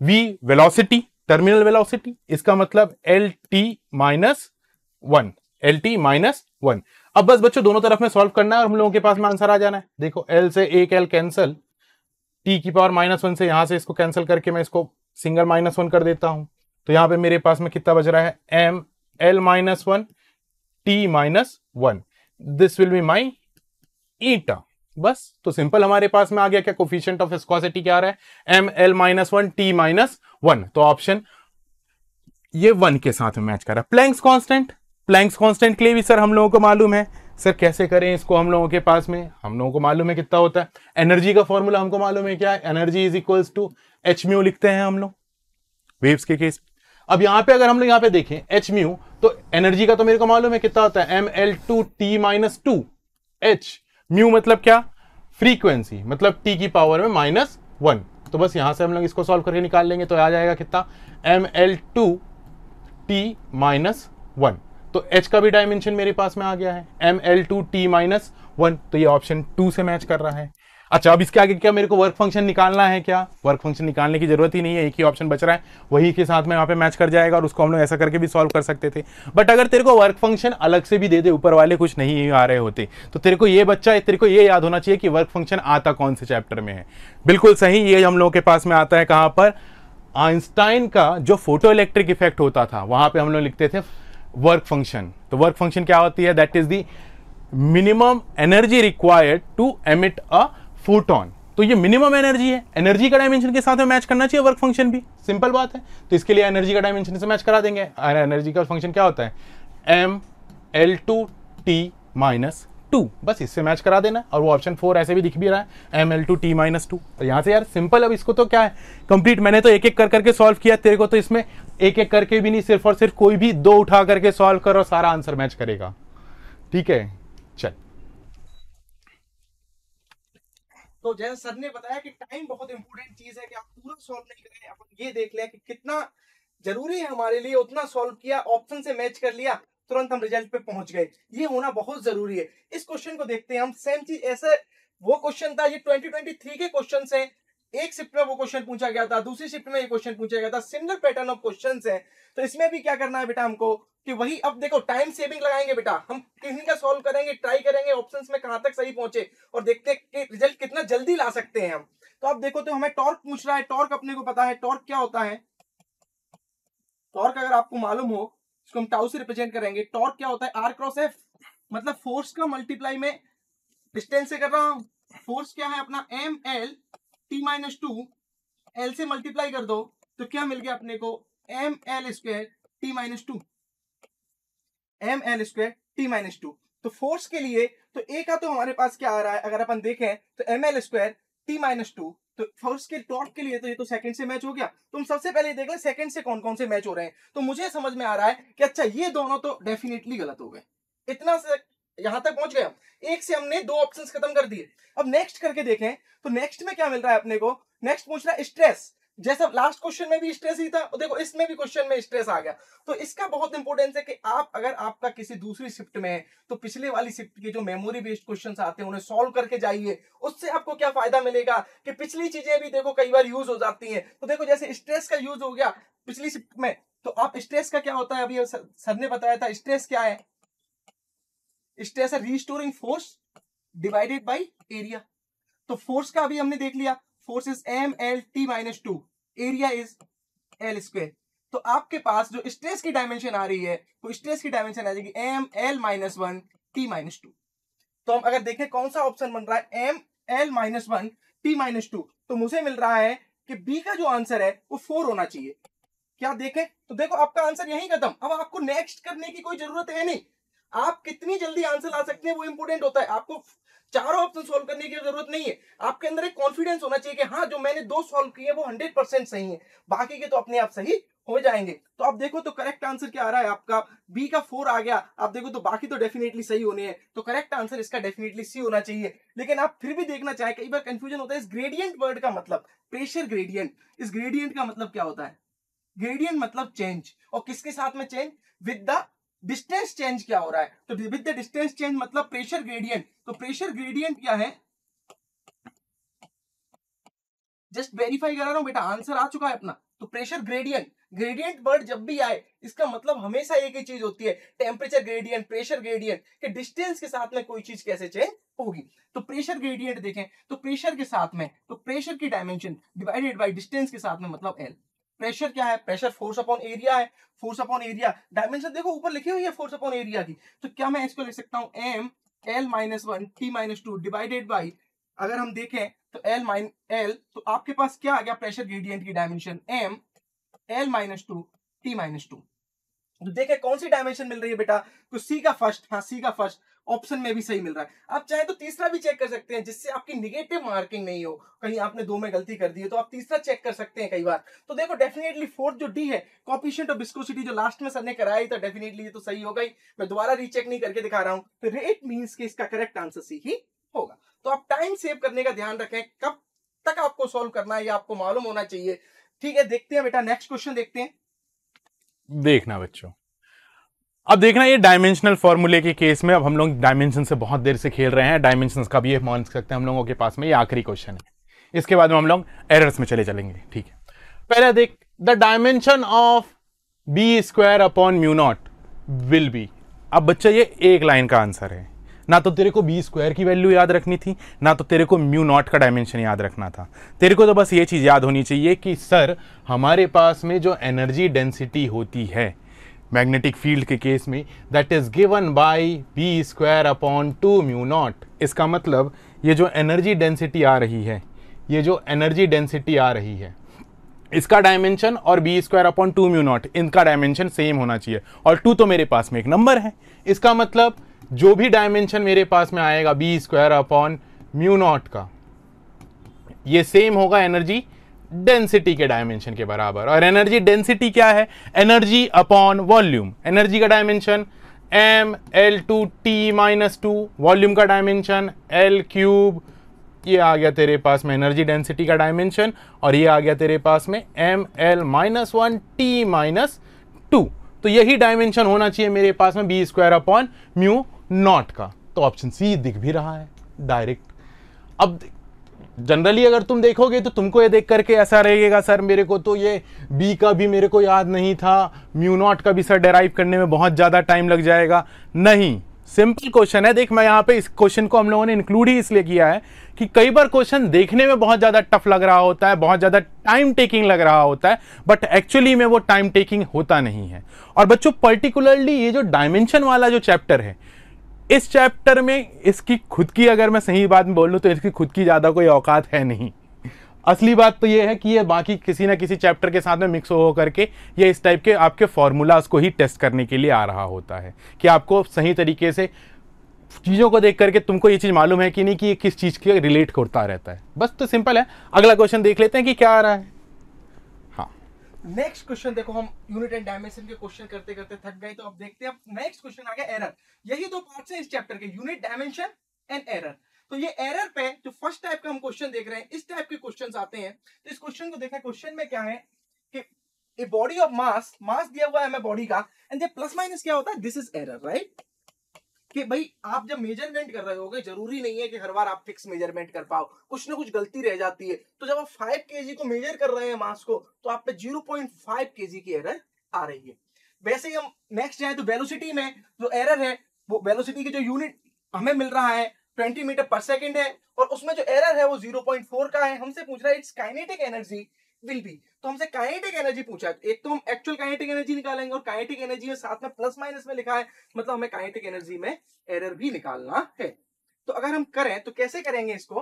V velocity terminal velocity इसका मतलब L T minus one L T minus one. अब बस बच्चों, दोनों तरफ़ में सॉल्व करना है और हम लोगों के पास में आंसर आ जाना है। देखो एल से एक एल कैंसल टी की पावर माइनस वन से यहाँ से इसको कैंसिल करके मैं इसको सिंगल माइनस वन कर देता हूँ। तो यहाँ पे मेरे पास में कितना बच रहा है? M L minus one T minus one this will be my eta बस तो सिंपल हमारे पास में आ गया क्या? कोफिशियंट ऑफ़ विस्कोसिटी क्या आ रहा है? M L minus one T minus one तो ऑप्शन ये वन के साथ में मैच कर रहा है। प्लैंक्स कांस्टेंट प्लैंक्स कांस्टेंट के लिए भी सर हम लोगों को मालूम है। सर कैसे करें इसको हम लोगों के पास में? हम लोगों को मालूम है कितना होता है। एनर्जी का फॉर्मूला हमको मालूम है क्या है? Energy is equals to H mu लिखते हैं हम लोग। वेव्स के केस अब यहाँ पे अगर हम लोग यहाँ पे देखें एच म्यू तो एनर्जी का तो मेरे को मालूम है कितना होता है? M L two T minus two H mu मतलब क्या? फ्रीक्वेंसी मतलब टी की पावर में माइनस वन तो बस यहाँ से हम लोग इसको सॉल्व करके निकाल लेंगे तो आ जाएगा कितना? M L two T minus one तो एच का भी डायमेंशन मेरे पास में आ गया है। M L two T minus one तो ये ऑप्शन टू से मैच कर रहा है। अच्छा अब इसके आगे क्या मेरे को वर्क फ़ंक्शन निकालना है क्या? वर्क फ़ंक्शन निकालने की ज़रूरत ही नहीं है, एक ही ऑप्शन बच रहा है। वही के साथ में यहाँ पे मैच कर जाएगा और उसको हम लोग ऐसा करके भी सॉल्व कर सकते थे। बट अगर तेरे को वर्क फ़ंक्शन अलग से भी दे दे, ऊपर वाले कुछ नहीं आ रहे होते तो तेरे को ये बच्चा, तेरे को ये याद होना चाहिए कि वर्क फ़ंक्शन आता कौन से चैप्टर में है। बिल्कुल सही, ये हम लोगों के पास में आता है कहाँ पर? आइंस्टाइन का जो फ़ोटो इलेक्ट्रिक इफ़ेक्ट होता था, वहाँ पर हम लोग लिखते थे वर्क फ़ंक्शन तो वर्क फ़ंक्शन क्या होती है? That is the minimum energy required to emit a photon तो ये मिनिमम एनर्जी है। एनर्जी का डायमेंशन के साथ में मैच करना चाहिए वर्क फ़ंक्शन भी। सिंपल बात है। तो इसके लिए एनर्जी का डायमेंशन से मैच करा देंगे। एनर्जी का फ़ंक्शन क्या होता है? M L two T minus two, बस इससे मैच करा देना और वो ऑप्शन फोर ऐसे भी दिख भी रहा है। M L two T minus two तो यहाँ से यार सिंपल अब इसको तो क्या है? कंप्लीट मैंने तो एक एक कर करके सॉल्व किया। तेरे को तो इसमें एक एक करके भी नहीं, सिर्फ़ और सिर्फ़ कोई भी दो उठा करके सॉल्व करो सारा आंसर मैच करेगा। ठीक है? चल। तो जैसे सर ने बताया कि टाइम बहुत इंपॉर्टेंट चीज़ है कि आप पूरा सॉल्व नहीं करें। अपन ये देख लें कि कितना ज़रूरी है हमारे लिए, उतना सॉल्व किया ऑप्शन से मैच कर लिया। तुरंत हम रिज़ल्ट पे पहुँच गए। ये होना बहुत ज़रूरी है। इस क्वेश्चन को देखते हैं हम। सेम चीज़, ऐसे वो क्वेश्चन था, ये 2023 के क्वेश्चन है। एक शिफ्ट में वो क्वेश्चन पूछा गया था, दूसरी शिफ्ट में ये क्वेश्चन पूछा गया था। सिमिलर पैटर्न ऑफ़ क्वेश्चन है। तो इसमें भी क्या करना है बेटा हमको? कि वही अब देखो टाइम सेविंग लगाएँगे बेटा। हम किसी का सॉल्व करेंगे ट्राई करेंगे ऑप्शन में कहाँ तक सही पहुँचे और देखते हैं कि रिज़ल्ट कितना जल्दी ला सकते हैं हम। तो अब देखो तो हमें टॉर्क पूछ रहा है। टॉर्क अपने को पता है। टॉर्क क्या होता है? टॉर्क अगर आपको मालूम हो इसको हम टाउ से रिप्रेजेंट करेंगे। टॉर्क क्या होता है? आर क्रॉस एफ़ मतलब फोर्स का मल्टीप्लाई में डिस्टेंस से कर रहा हूँ। फोर्स क्या है अपना? M L T minus two L से मल्टीप्लाई कर दो तो क्या मिल गया अपने को? M L square T minus two M L square T minus two तो फोर्स के लिए तो ए का तो हमारे पास क्या आ रहा है? अगर अपन देखें तो M L square T minus two तो फ़र्स्ट के टॉप के लिए तो ये तो सेकंड से मैच हो गया। तुम सबसे पहले देख ले सेकंड से कौन कौन से मैच हो रहे हैं। तो मुझे समझ में आ रहा है कि अच्छा ये दोनों तो डेफिनेटली गलत हो गए। इतना से यहाँ तक पहुँच गया एक से हमने दो ऑप्शंस खत्म कर दिए। अब नेक्स्ट करके देखें तो नेक्स्ट में क्या मिल रहा है अपने को? नेक्स्ट पूछ रहा है स्ट्रेस जैसा लास्ट क्वेश्चन में भी स्ट्रेस ही था देखो इसमें भी क्वेश्चन में स्ट्रेस आ गया। तो इसका बहुत इंपॉर्टेंस है कि आप, अगर आपका किसी दूसरी शिफ्ट में है तो पिछले वाली शिफ्ट के जो मेमोरी बेस्ड क्वेश्चन आते हैं, उन्हें सॉल्व करके जाइए। उससे आपको क्या फ़ायदा मिलेगा कि पिछली चीज़ें भी देखो कई बार यूज़ हो जाती हैं। तो देखो जैसे स्ट्रेस का यूज़ हो गया पिछली शिफ्ट में तो आप स्ट्रेस का क्या होता है? अभी सर ने बताया था स्ट्रेस क्या है? स्ट्रेस है restoring force divided by area तो फोर्स का अभी हमने देख लिया। Force is M L T minus two, area is L square. तो आपके पास जो स्ट्रेस की डायमेंशन आ रही है, वो स्ट्रेस की डायमेंशन आ जाएगी M L minus one T minus two. तो हम अगर देखें कौन सा ऑप्शन बन रहा है, M L minus one T minus two तो मुझे मिल रहा है कि बी का जो आंसर है, वो फोर होना चाहिए। क्या देखें? तो देखो, आपका आंसर यही खत्म। अब आपको नेक्स्ट करने की कोई ज़रूरत है नहीं। आप कितनी जल्दी आंसर ला सकते हैं, वो इंपोर्टेंट होता है। आपको चारों ऑप्शन सॉल्व करने की ज़रूरत नहीं है। आपके अंदर एक कॉन्फिडेंस होना चाहिए कि हाँ जो मैंने दो सॉल्व किए वो हंड्रेड परसेंट सही है। बाकी के तो अपने आप सही हो जाएँगे। तो आप देखो तो करेक्ट आंसर क्या आ रहा है आपका। बी का फोर आ गया। आप देखो तो बाकी तो डेफिनेटली सही होने हैं। तो करेक्ट आंसर इसका डेफिनेटली सी होना चाहिए। लेकिन आप फिर भी देखना चाहे, कई बार कंफ्यूजन होता है। इस ग्रेडियंट वर्ड का मतलब प्रेशर ग्रेडियंट इस ग्रेडियंट का मतलब क्या होता है? ग्रेडियंट मतलब चेंज और किसके साथ में change with the distance change क्या हो रहा है? तो विद द डिस्टेंस चेंज मतलब प्रेशर ग्रेडियंट। तो प्रेशर ग्रेडियंट क्या है? जस्ट वेरीफाई करा रहा हूँ बेटा, आंसर आ चुका है अपना। तो प्रेशर ग्रेडियंट ग्रेडियंट वर्ड जब भी आए, इसका मतलब हमेशा एक ही चीज़ होती है टेम्परेचर ग्रेडियंट प्रेशर ग्रेडियंट के डिस्टेंस के साथ में कोई चीज़ कैसे चेंज होगी। तो प्रेशर ग्रेडियंट देखें तो प्रेशर के साथ में तो प्रेशर की डायमेंशन डिवाइडेड बाय डिस्टेंस के साथ में मतलब एल प्रेशर क्या है? प्रेशर फोर्स अपॉन एरिया है। फोर्स अपॉन एरिया डायमेंशन देखो, ऊपर लिखी हुई है फोर्स अपॉन एरिया की। तो क्या मैं इसको लिख सकता हूँ? M L minus one T minus two divided by अगर हम देखें तो एल माइन एल तो आपके पास क्या आ गया? प्रेशर ग्रेडियंट की dimension M L minus two T minus two तो देखे, कौन सी डायमेंशन मिल रही है बेटा? तो सी का फ़र्स्ट हाँ सी का फ़र्स्ट ऑप्शन में भी सही मिल रहा है। आप चाहे तो तीसरा भी चेक कर सकते हैं, जिससे आपकी निगेटिव मार्किंग नहीं हो। कहीं आपने दो में गलती कर दी है तो आप तीसरा चेक कर सकते हैं कई बार। तो देखो डेफिनेटली फोर्थ जो डी है कॉपिशियंट ऑफ़ बिस्कोसिटी जो लास्ट में सर ने कराया था डेफिनेटली ये तो सही होगा ही। मैं दोबारा रीचेक नहीं करके दिखा रहा हूँ। तो रेट मीन्स कि इसका करेक्ट आंसर सी ही होगा। तो आप टाइम सेव करने का ध्यान रखें, कब तक आपको सोल्व करना है, ये आपको मालूम होना चाहिए। ठीक है, देखते हैं बेटा नेक्स्ट क्वेश्चन देखते हैं। देखना बच्चों। अब देखना ये डायमेंशनल फॉर्मूले के केस में, अब हम लोग डायमेंशन से बहुत देर से खेल रहे हैं डायमेंशन का भी मान सकते हैं हम लोगों के पास में, ये आखिरी क्वेश्चन है। इसके बाद में हम लोग एरर्स में चले चलेंगे, ठीक है। पहले देख the dimension of B square upon mu naught will be अब बच्चा, ये एक लाइन का आंसर है। ना तो तेरे को बी स्क्वायर की वैल्यू याद रखनी थी, ना तो तेरे को म्यू नॉट का डायमेंशन याद रखना था। तेरे को तो बस ये चीज़ याद होनी चाहिए कि, सर, हमारे पास में जो एनर्जी डेंसिटी होती है मैग्नेटिक फ़ील्ड के केस में that is given by B square upon two mu naught इसका मतलब ये जो एनर्जी डेंसिटी आ रही है, ये जो एनर्जी डेंसिटी आ रही है, इसका डायमेंशन और B square upon two mu naught इनका डायमेंशन सेम होना चाहिए। और टू तो मेरे पास में एक नंबर है। इसका मतलब जो भी डायमेंशन मेरे पास में आएगा B square upon mu naught का, ये सेम होगा एनर्जी डेंसिटी के डायमेंशन के बराबर। और एनर्जी डेंसिटी क्या है? एनर्जी अपॉन वॉल्यूम एनर्जी का dimension M L two T minus two volume का डायमेंशन एल क्यूब ये आ गया तेरे पास में एनर्जी डेंसिटी का डायमेंशन और ये आ गया तेरे पास में M L minus one T minus two तो यही डायमेंशन होना चाहिए मेरे पास में B square upon mu naught का। तो ऑप्शन सी दिख भी रहा है डायरेक्ट अब जनरली अगर तुम देखोगे तो तुमको ये देख करके ऐसा रहेगा, सर, मेरे को तो ये बी का भी मेरे को याद नहीं था। म्यू नॉट का भी सर डेराइव करने में बहुत ज़्यादा टाइम लग जाएगा। नहीं सिंपल क्वेश्चन है। देख, मैं यहाँ पे इस क्वेश्चन को हम लोगों ने इंक्लूड ही इसलिए किया है कि कई बार क्वेश्चन देखने में बहुत ज़्यादा टफ लग रहा होता है, बहुत ज़्यादा टाइम टेकिंग लग रहा होता है बट एक्चुअली में वो टाइम टेकिंग होता नहीं है। और बच्चों पर्टिकुलरली ये जो डायमेंशन वाला जो चैप्टर है इस चैप्टर में इसकी खुद की अगर मैं सही बात में बोलूँ तो इसकी खुद की ज़्यादा कोई औकात है नहीं। असली बात तो ये है कि ये बाकी किसी ना किसी चैप्टर के साथ में मिक्स हो करके ये इस टाइप के आपके फॉर्मूलाज को ही टेस्ट करने के लिए आ रहा होता है कि आपको सही तरीके से चीज़ों को देख करके तुमको ये चीज़ मालूम है कि नहीं कि ये किस चीज़ के रिलेट करता रहता है। बस तो सिंपल है। अगला क्वेश्चन देख लेते हैं कि क्या आ रहा है। नेक्स्ट क्वेश्चन देखो हम यूनिट एंड डायमेंशन के क्वेश्चन करते करते थक गए तो अब देखते हैं नेक्स्ट क्वेश्चन आ गया एरर यही दो पार्ट्स हैं इस चैप्टर के यूनिट डायमेंशन एंड एरर तो ये एरर पे जो फ़र्स्ट टाइप का हम क्वेश्चन देख रहे हैं, इस टाइप के क्वेश्चन आते हैं. तो इस क्वेश्चन को देखा क्वेश्चन में क्या है कि ए बॉडी ऑफ़ मास मास दिया हुआ है हमें बॉडी का एंड प्लस माइनस क्या होता है? दिस इज़ एरर राइट कि भाई आप जब मेज़रमेंट कर रहे होगे, ज़रूरी नहीं है कि हर बार आप फिक्स मेज़रमेंट कर पाओ। कुछ ना कुछ गलती रह जाती है। तो जब आप फाइव के को मेजर कर रहे हैं मास को तो आप पे ज़ीरो पॉइंट फाइव के की एरर आ रही है। वैसे ही हम नेक्स्ट जाए तो वेलोसिटी में जो एरर है, वो वेलोसिटी की जो यूनिट हमें मिल रहा है 20 मीटर पर सेकंड है, और उसमें जो एरर है वो 0.4 का है। हमसे पूछ रहा है it's kinetic energy will be तो हमसे काइनेटिक एनर्जी पूछा है। एक तो हम एक्चुअल काइनेटिक एनर्जी निकालेंगे और काइनेटिक एनर्जी में साथ में प्लस माइनस में लिखा है। मतलब हमें काइनेटिक एनर्जी में एरर भी निकालना है। तो अगर हम करें तो कैसे करेंगे इसको?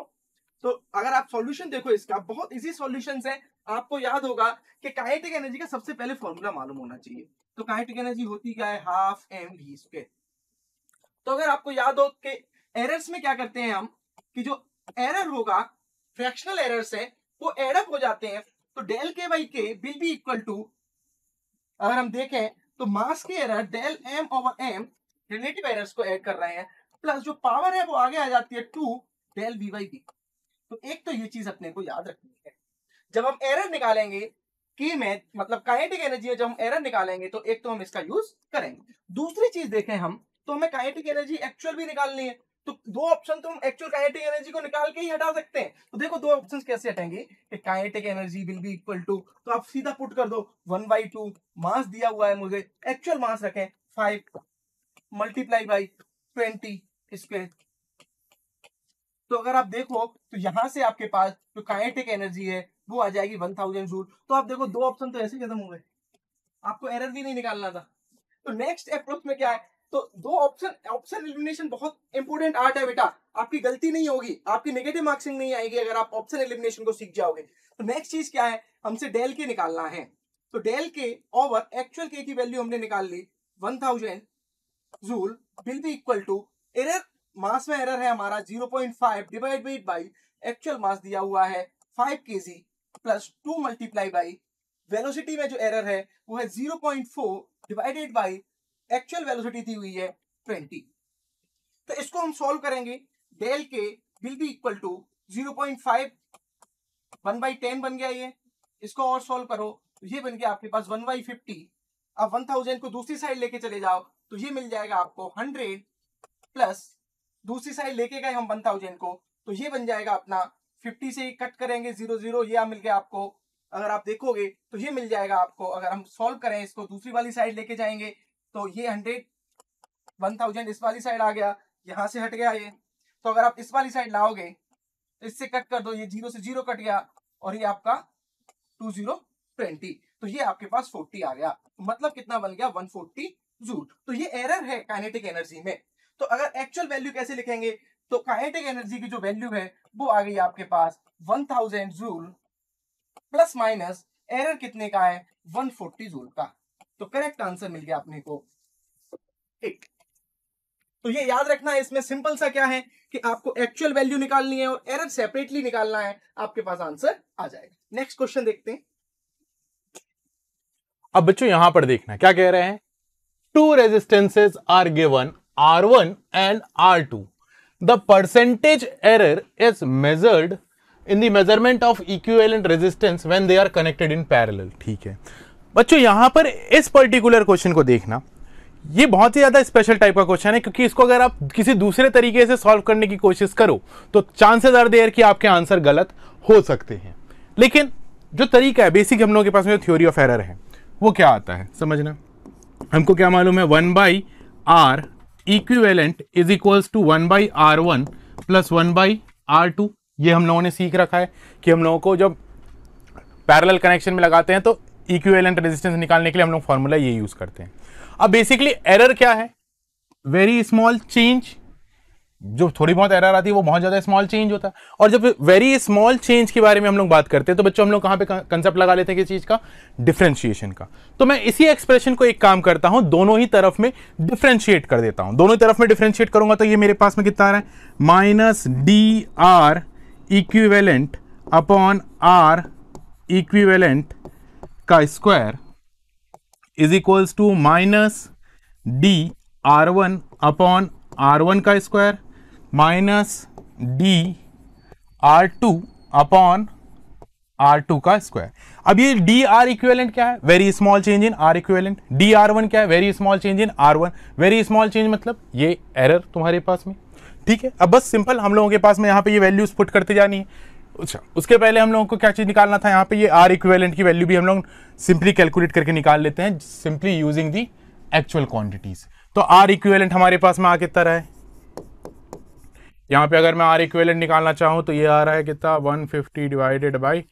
तो अगर आप सॉल्यूशन देखो इसका, बहुत इजी सॉल्यूशन है। आपको याद होगा कि काइनेटिक एनर्जी का सबसे पहले फॉर्मूला मालूम होना चाहिए। तो काइनेटिक एनर्जी होती क्या है? हाफ़ एम वी स्क्वेयर तो अगर आपको याद हो कि एरर्स में क्या करते हैं हम, कि जो एरर होगा फ्रैक्शनल एरर्स है, वो एडअप हो जाते हैं। तो डेल के बाई के विल बी इक्वल टू अगर हम देखें तो मास की error del M over M relative errors को ऐड कर रहे हैं प्लस जो पावर है वो आगे आ जाती है two del V by B तो एक तो ये चीज़ अपने को याद रखनी है। जब हम एरर निकालेंगे की में मतलब काइनेटिक एनर्जी है, जब हम एरर निकालेंगे तो एक तो हम इसका यूज़ करेंगे। दूसरी चीज़ देखें हम तो हमें काइनेटिक एनर्जी एक्चुअल भी निकालनी है। तो दो ऑप्शन तो हम एक्चुअल काइनेटिक एनर्जी को निकाल के ही हटा सकते हैं। तो देखो दो ऑप्शन कैसे हटेंगे, कि kinetic energy will be equal to तो आप सीधा पुट कर दो वन बाई टू मास दिया हुआ है मुझे एक्चुअल मास रखें five multiply by twenty square तो अगर आप देखो तो यहाँ से आपके पास जो काइनेटिक एनर्जी है, वो आ जाएगी वन थाउज़ेंड जूल तो आप देखो दो ऑप्शन तो ऐसे खत्म हो गए। आपको एरर भी नहीं निकालना था। तो नेक्स्ट अप्रोच में क्या है? तो दो ऑप्शन ऑप्शन एलिमिनेशन बहुत इंपॉर्टेंट आर्ट है बेटा। आपकी गलती नहीं होगी। आपकी नेगेटिव मार्क्सिंग नहीं आएगी अगर आप ऑप्शन एलिमिनेशन को सीख जाओगे। तो नेक्स्ट चीज़ क्या है? हमसे डेल के निकालना है। तो डेल के ओवर एक्चुअल के की वैल्यू हमने निकाल ली। One thousand joule will be equal to error mass में एरर है हमारा 0.5 divide by by actual mass दिया हुआ है 5 KG plus two multiply by velocity में जो एरर है, वो है 0.4 डिवाइडेड बाई एक्चुअल वेलोसिटी दी हुई है 20 तो इसको हम सॉल्व करेंगे. Del K will be equal to 0.5 one by ten बन गया ये. इसको और सॉल्व करो. तो ये बन गया आपके पास वन बाई फिफ्टी अब वन थाउज़ेंड को दूसरी साइड लेके चले जाओ तो ये मिल जाएगा आपको हंड्रेड प्लस दूसरी साइड लेके गए हम वन थाउज़ेंड को तो ये बन जाएगा अपना फिफ्टी से कट करेंगे ज़ीरो ज़ीरो ये मिल गया आपको. अगर आप देखोगे तो ये मिल जाएगा आपको. अगर हम सॉल्व करें इसको, दूसरी वाली साइड लेके जाएँगे तो ये हंड्रेड वन थाउज़ेंड इस वाली साइड आ गया, यहाँ से हट गया ये। तो अगर आप इस वाली साइड लाओगे तो इससे कट कर दो, ये ज़ीरो से ज़ीरो कट गया, और ये आपका टू ज़ीरो ट्वेंटी तो ये आपके पास फोर्टी आ गया। मतलब कितना बन गया? वन फोर्टी जूल तो ये एरर है काइनेटिक एनर्जी में। तो अगर एक्चुअल वैल्यू कैसे लिखेंगे? तो काइनेटिक एनर्जी की जो वैल्यू है, वो आ गई आपके पास 1000 जूल प्लस माइनस एरर कितने का है? 140 जूल का। तो करेक्ट आंसर मिल गया अपने को। एक तो ये याद रखना है इसमें सिंपल सा क्या है कि आपको एक्चुअल वैल्यू निकालनी है और एरर सेपरेटली निकालना है, आपके पास आंसर आ जाएगा। नेक्स्ट क्वेश्चन देखते हैं। अब बच्चों, यहाँ पर देखना, क्या कह रहे हैं? Two resistances are given R1 and R2. The percentage error is measured in the measurement of equivalent resistance when they are connected in parallel. ठीक है। बच्चों, यहाँ पर इस पर्टिकुलर क्वेश्चन को देखना। ये बहुत ही ज़्यादा स्पेशल टाइप का क्वेश्चन है, क्योंकि इसको अगर आप किसी दूसरे तरीके से सॉल्व करने की कोशिश करो तो चांसेस आर देयर कि आपके आंसर गलत हो सकते हैं। लेकिन जो तरीका है बेसिक हम लोगों के पास में जो थ्योरी ऑफ़ एरर है, वो क्या आता है? समझना। हमको क्या मालूम है? One by R equivalent is equals to one by R one plus one by R two ये हम लोगों ने सीख रखा है कि हम लोगों को जब पैरेलल कनेक्शन में लगाते हैं तो इक्विवेलेंट रेजिस्टेंस निकालने के लिए हम लोग फॉर्मूला ये यूज़ करते हैं। अब बेसिकली एरर क्या है? वेरी स्मॉल चेंज जो थोड़ी बहुत एरर आती है, वो बहुत ज़्यादा स्मॉल चेंज होता है। और जब वेरी स्मॉल चेंज के बारे में हम लोग बात करते हैं तो बच्चों हम लोग कहाँ पे कंसेप्ट लगा लेते हैं किस चीज़ का? डिफ्रेंशिएशन का। तो मैं इसी एक्सप्रेशन को एक काम करता हूँ, दोनों ही तरफ़ में डिफ्रेंशिएट कर देता हूँ। दोनों ही तरफ़ में डिफ्रेंशिएट करूँगा तो ये मेरे पास में कितना आ रहा है? Minus D R equivalent upon R equivalent का square is equals to minus D R one upon R one का square minus D R two upon R two का स्क्वायर। अब ये डी आर इक्वेलेंट क्या है? Very small change in R equivalent D R one क्या है? Very small change in R one very small change मतलब ये एरर तुम्हारे पास में। ठीक है? अब बस सिंपल हम लोगों के पास में यहाँ पे ये वैल्यूज़ पुट करते जानी है। अच्छा उसके पहले हम लोगों को क्या चीज़ निकालना था? यहाँ पे ये आर इक्वेलेंट की वैल्यू भी हम लोग सिंपली कैलकुलेट करके निकाल लेते हैं simply using the actual quantities तो आर इक्वेलेंट हमारे पास में आ कितना रहा है? यहाँ पे अगर मैं आर इक्वेलेंट निकालना चाहूँ तो ये आ रहा है कितना? 150 डिवाइडेड बाई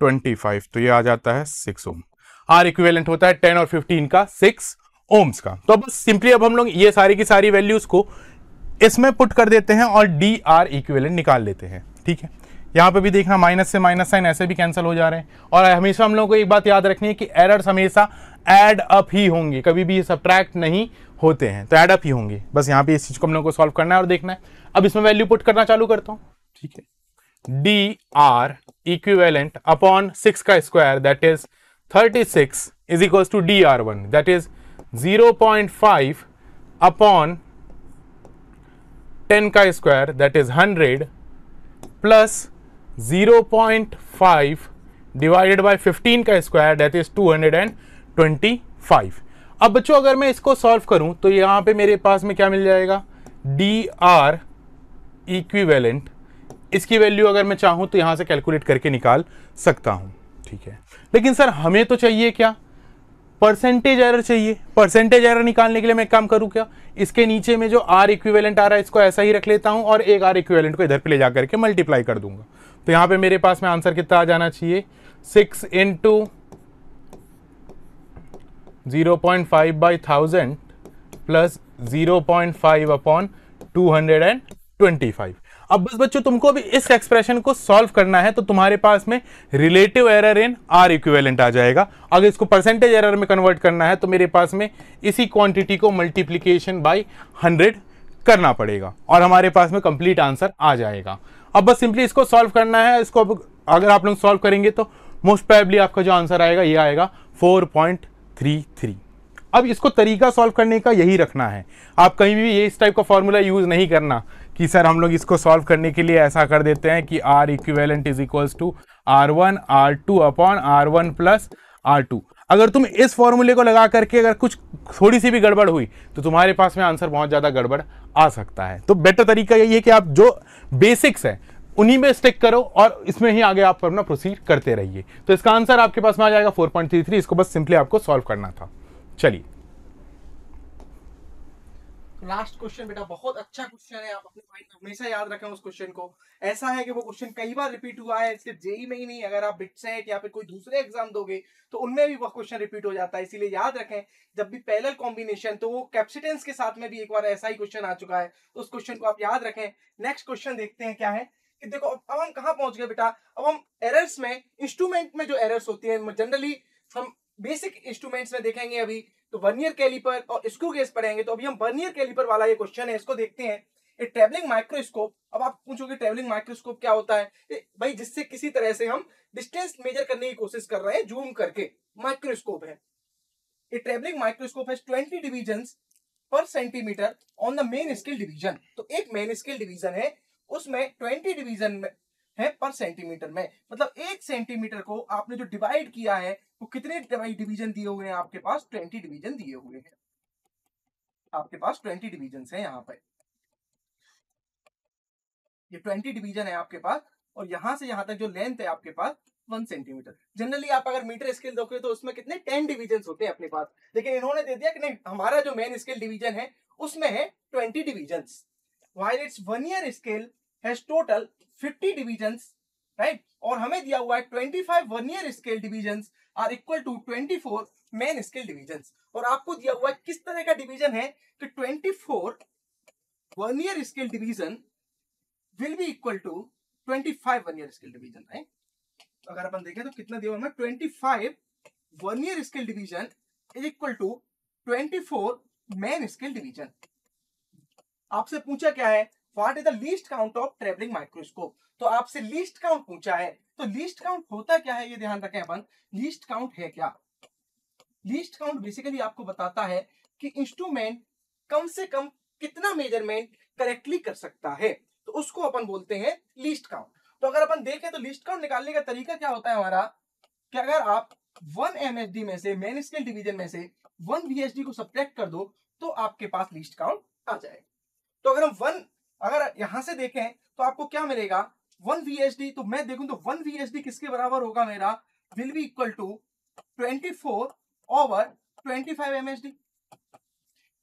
25 तो ये आ जाता है सिक्स ओम आर इक्विवेलेंट होता है टेन और 15 का सिक्स ओम्स का. तो बस सिंपली अब हम लोग ये सारी की सारी वैल्यूज़ को इसमें पुट कर देते हैं और डी आर इक्विवेलेंट निकाल लेते हैं. ठीक है? यहाँ पे भी देखना माइनस से माइनस साइन ऐसे भी कैंसिल हो जा रहे हैं। और हमेशा हम लोगों को एक बात याद रखनी है कि एरर्स हमेशा एड अप ही होंगे। कभी भी सब्ट्रैक्ट नहीं होते हैं तो एड अप ही होंगे। बस यहाँ पे इस चीज़ को हम लोग को सॉल्व करना है और देखना है। अब इसमें वैल्यू पुट करना चालू करता हूँ। ठीक है? D R equivalent upon six का square that is thirty six is equals to D R one that is zero point five upon ten का square that is hundred plus zero point five divided by fifteen का square that is two hundred and twenty five अब बच्चों, अगर मैं इसको solve करूँ तो यहाँ पे मेरे पास में क्या मिल जाएगा? डी आर इक्विवेलेंट इसकी वैल्यू अगर मैं चाहूँ तो यहाँ से कैलकुलेट करके निकाल सकता हूँ, ठीक है? लेकिन सर, हमें तो चाहिए क्या? परसेंटेज एरर चाहिए। परसेंटेज एरर निकालने के लिए मैं काम करूँ क्या? इसके नीचे में जो आर इक्विवेलेंट आ रहा है, इसको ऐसा ही रख लेता हूँ और एक आर इक्विवेलेंट को इधर पे ले जाकर के मल्टीप्लाई कर दूँगा। तो यहाँ पे मेरे पास में आंसर कितना आ जाना चाहिए? Six into zero point five by thousand plus zero point five upon two hundred and twenty five अब बस बच्चों, तुमको अभी इस एक्सप्रेशन को सॉल्व करना है तो तुम्हारे पास में relative error in R equivalent आ जाएगा। अगर इसको परसेंटेज एरर में कन्वर्ट करना है तो मेरे पास में इसी क्वांटिटी को मल्टीप्लीकेशन बाई हंड्रेड करना पड़ेगा और हमारे पास में कंप्लीट आंसर आ जाएगा। अब बस सिंपली इसको सॉल्व करना है, इसको अब अगर आप लोग सॉल्व करेंगे तो मोस्ट प्रोबेबली आपका जो आंसर आएगा, ये आएगा फोर पॉइंट थ्री थ्री अब इसको तरीका सॉल्व करने का यही रखना है। आप कहीं भी ये इस टाइप का फॉर्मूला यूज़ नहीं करना। कि सर हम लोग इसको सॉल्व करने के लिए ऐसा कर देते हैं कि R equivalent is equals to R one R two upon R one plus R two अगर तुम इस फॉर्मूले को लगा करके अगर कुछ थोड़ी सी भी गड़बड़ हुई तो तुम्हारे पास में आंसर बहुत ज़्यादा गड़बड़ आ सकता है। तो बेटर तरीका यही है कि आप जो बेसिक्स है, उन्हीं में स्टिक करो और इसमें ही आगे आप अपना प्रोसीड करते रहिए। तो इसका आंसर आपके पास में आ जाएगा 4.33 इसको बस सिंपली आपको सॉल्व करना था। चलिए। लास्ट क्वेश्चन बेटा, बहुत अच्छा क्वेश्चन है, आप अपने माइंड में हमेशा याद रखें उस क्वेश्चन को। ऐसा है कि वो क्वेश्चन कई बार रिपीट हुआ है, सिर्फ़ जेई में ही नहीं, अगर आप बिटसेट या फिर कोई दूसरे एग्ज़ाम दोगे तो उनमें भी वो क्वेश्चन रिपीट हो जाता है। इसीलिए याद रखें, जब भी पैरेलल कॉम्बिनेशन तो वो कैप्सिटेंस के साथ में भी एक बार ऐसा ही क्वेश्चन आ चुका है। तो उस क्वेश्चन को आप याद रखें। नेक्स्ट क्वेश्चन देखते हैं क्या है, कि देखो, अब हम कहाँ पहुँच गए बेटा? अब हम एरर्स में इंस्ट्रूमेंट में जो एरर्स होती है जनरली हम बेसिक इंस्ट्रूमेंट्स में देखेंगे अभी। तो वर्नियर कैलिपर और स्क्रू गेज पढ़ेंगे तो अभी हम वर्नियर कैलिपर वाला ये क्वेश्चन है, इसको देखते हैं। ये ट्रेवलिंग माइक्रोस्कोप अब आप पूछोगे ट्रेवलिंग माइक्रोस्कोप क्या होता है? भाई, जिससे किसी तरह से हम डिस्टेंस मेजर करने की कोशिश कर रहे हैं जूम करके माइक्रोस्कोप है। ये ट्रेवलिंग माइक्रोस्कोप है ट्वेंटी डिविजन पर centimetre on the main scale division तो एक मेन स्केल डिवीज़न है, उसमें ट्वेंटी डिवीज़न है पर सेंटीमीटर में। मतलब एक सेंटीमीटर को आपने जो डिवाइड किया है वो कितने डिवीज़न दिए हुए हैं आपके पास? ट्वेंटी डिवीज़न दिए हुए हैं। आपके पास ट्वेंटी डिवीज़न है यहाँ पर। ये ट्वेंटी डिवीज़न है आपके पास और यहाँ से यहाँ तक जो लेंथ है आपके पास वन सेंटीमीटर। जनरली आप अगर मीटर स्केल दोगे तो उसमें कितने टेन डिवीज़न होते हैं अपने पास। लेकिन इन्होंने दे दिया कि नहीं, हमारा जो मेन स्केल डिवीज़न है, उसमें है twenty division while it's vernier scale has total 50 divisions right और हमें दिया हुआ है 25 vernier scale divisions are equal to 24 main scale divisions और आपको दिया हुआ है किस तरह का डिवीज़न है? कि 24 vernier scale division will be equal to 25 vernier scale division right अगर अपन देखें तो कितना दिया हुआ है 25 vernier scale division is equal to 24 main scale division आपसे पूछा क्या है? What is the least count of travelling microscope तो आपसे लीस्ट काउंट पूछा है। तो लीस्ट काउंट होता क्या है? ये ध्यान रखें अपन। लीस्ट काउंट है क्या? लीस्ट काउंट बेसिकली आपको बताता है कि इंस्ट्रूमेंट कम से कम कितना मेज़रमेंट करेक्टली कर सकता है। तो उसको अपन बोलते हैं लीस्ट काउंट तो अगर अपन देखें तो लीस्ट काउंट निकालने का तरीका क्या होता है हमारा? कि अगर आप वन एमएसडी में से मेन स्केल डिवीज़न में से वन वीएसडी को सब्ट्रैक्ट कर दो तो आपके पास लीस्ट काउंट आ जाएगा तो अगर हम वन अगर यहाँ से देखें तो आपको क्या मिलेगा? वन वीएसडी तो मैं देखूँ तो वन वीएसडी किसके बराबर होगा मेरा? Will be equal to twenty four over twenty five MSD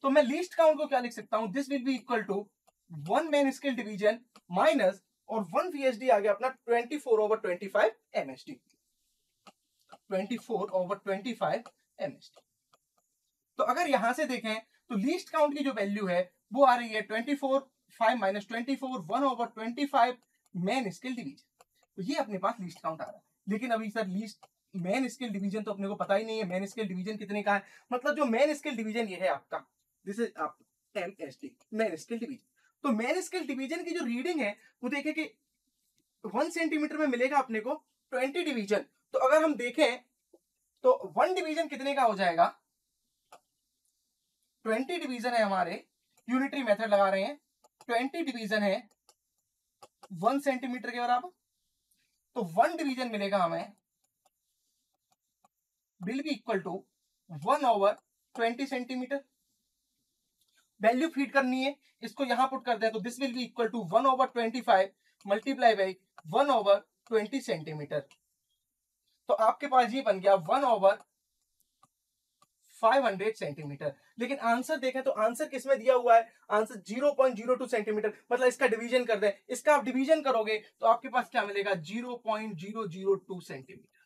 तो मैं लीस्ट काउंट को क्या लिख सकता हूँ? This will be equal to one main scale division minus और वन वीएसडी आ गया अपना twenty four over twenty five MSD twenty four over twenty five MSD तो अगर यहाँ से देखें तो लीस्ट काउंट की जो वैल्यू है, वो आ रही है twenty four five minus twenty four one over twenty five main scale division तो ये अपने पास लीस्ट काउंट आ रहा है। लेकिन अभी sir least main scale division तो अपने को पता ही नहीं है। मेन स्केल डिवीज़न कितने का है? मतलब जो मेन स्केल डिवीज़न ये है आपका। दिस इज़ आप M S D main scale division तो मेन स्केल डिवीज़न की जो रीडिंग है, वो देखें कि वन सेंटीमीटर में मिलेगा अपने को ट्वेंटी डिवीज़न तो अगर हम देखें तो वन डिवीज़न कितने का हो जाएगा? ट्वेंटी डिवीज़न है हमारे। यूनिटरी मेथड लगा रहे हैं। ट्वेंटी डिवीज़न है, वन सेंटीमीटर के बराबर तो वन डिवीज़न मिलेगा हमें will be equal to one over twenty centimetre value feed करनी है, इसको यहाँ पुट करते हैं तो this will be equal to one over twenty five multiply by one over twenty centimetre तो आपके पास ये बन गया वन ओवर 500 सेंटीमीटर लेकिन आंसर देखें तो आंसर किसमें दिया हुआ है? आंसर 0.02 सेंटीमीटर मतलब इसका डिवीज़न कर दें। इसका आप डिवीज़न करोगे तो आपके पास क्या मिलेगा? 0.002 सेंटीमीटर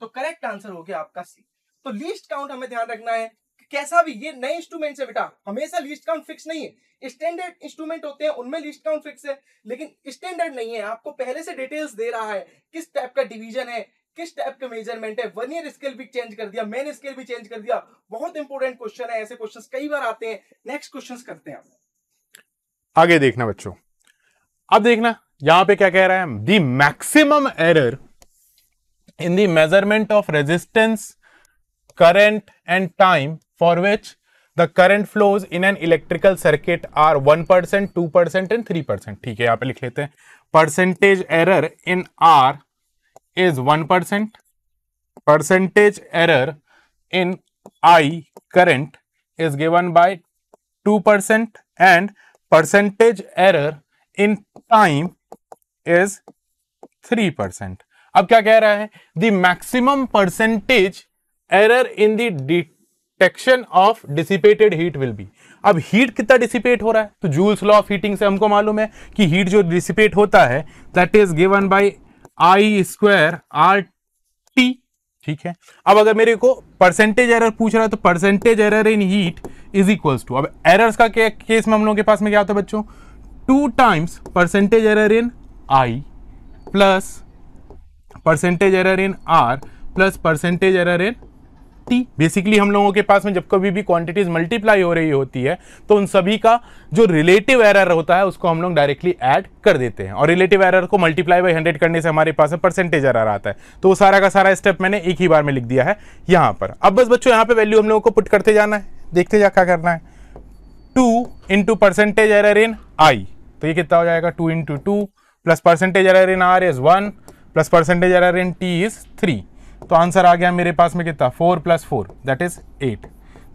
तो करेक्ट आंसर हो गया आपका सी तो लीस्ट काउंट हमें ध्यान रखना है कैसा भी, ये नए इंस्ट्रूमेंट है बेटा, हमेशा लीस्ट काउंट फिक्स नहीं है। स्टैंडर्ड इंस्ट्रूमेंट होते हैं, उनमें लीस्ट काउंट फिक्स है। लेकिन स्टैंडर्ड नहीं है। आपको पहले से डिटेल्स दे रहा है किस टाइप का डिवीज़न है किस टाइप का मेज़रमेंट है? वन ईयर स्केल भी चेंज कर दिया मेन स्केल भी चेंज कर दिया। बहुत इंपॉर्टेंट क्वेश्चन है, ऐसे क्वेश्चंस कई बार आते हैं। नेक्स्ट क्वेश्चंस करते हैं आगे देखना बच्चों। अब देखना, यहाँ पे क्या कह रहा है the maximum error in the measurement of resistance current and time for which the current flows in an electrical circuit are one percent two percent and three percent ठीक है, यहाँ पे लिख लेते हैं। Percentage error in R is 1%. Percentage error in I current is given by 2% and percentage error in time is 3%. अब क्या कह रहा है the maximum percentage error in the detection of dissipated heat will be अब heat कितना dissipate हो रहा है तो जूल्स लॉ ऑफ़ हीटिंग से हमको मालूम है कि हीट जो डिसिपेट होता है that is given by I square R T ठीक है? अब अगर मेरे को परसेंटेज एरर पूछ रहा है तो percentage error in heat is equals to अब एरर्स का के, केस में हम लोगों के पास में क्या होता है बच्चों? Two times percentage error in I plus percentage error in R plus percentage error in T basically हम लोगों के पास में जब कभी भी क्वांटिटीज मल्टीप्लाई हो रही होती है तो उन सभी का जो रिलेटिव एरर होता है, उसको हम लोग डायरेक्टली ऐड कर देते हैं। और रिलेटिव एरर को मल्टीप्लाई बाई हंड्रेड करने से हमारे पास परसेंटेज एरर आता है। तो वो सारा का सारा स्टेप मैंने एक ही बार में लिख दिया है, यहाँ पर। अब बस बच्चों, यहाँ पर वैल्यू हम लोगों को पुट करते जाना है। देखते जा क्या करना है। Two into percentage error in I तो ये कितना हो जाएगा? Two into two plus percentage error in R is one plus percentage error in T is three तो आंसर आ गया मेरे पास में कितना? Four plus four that is eight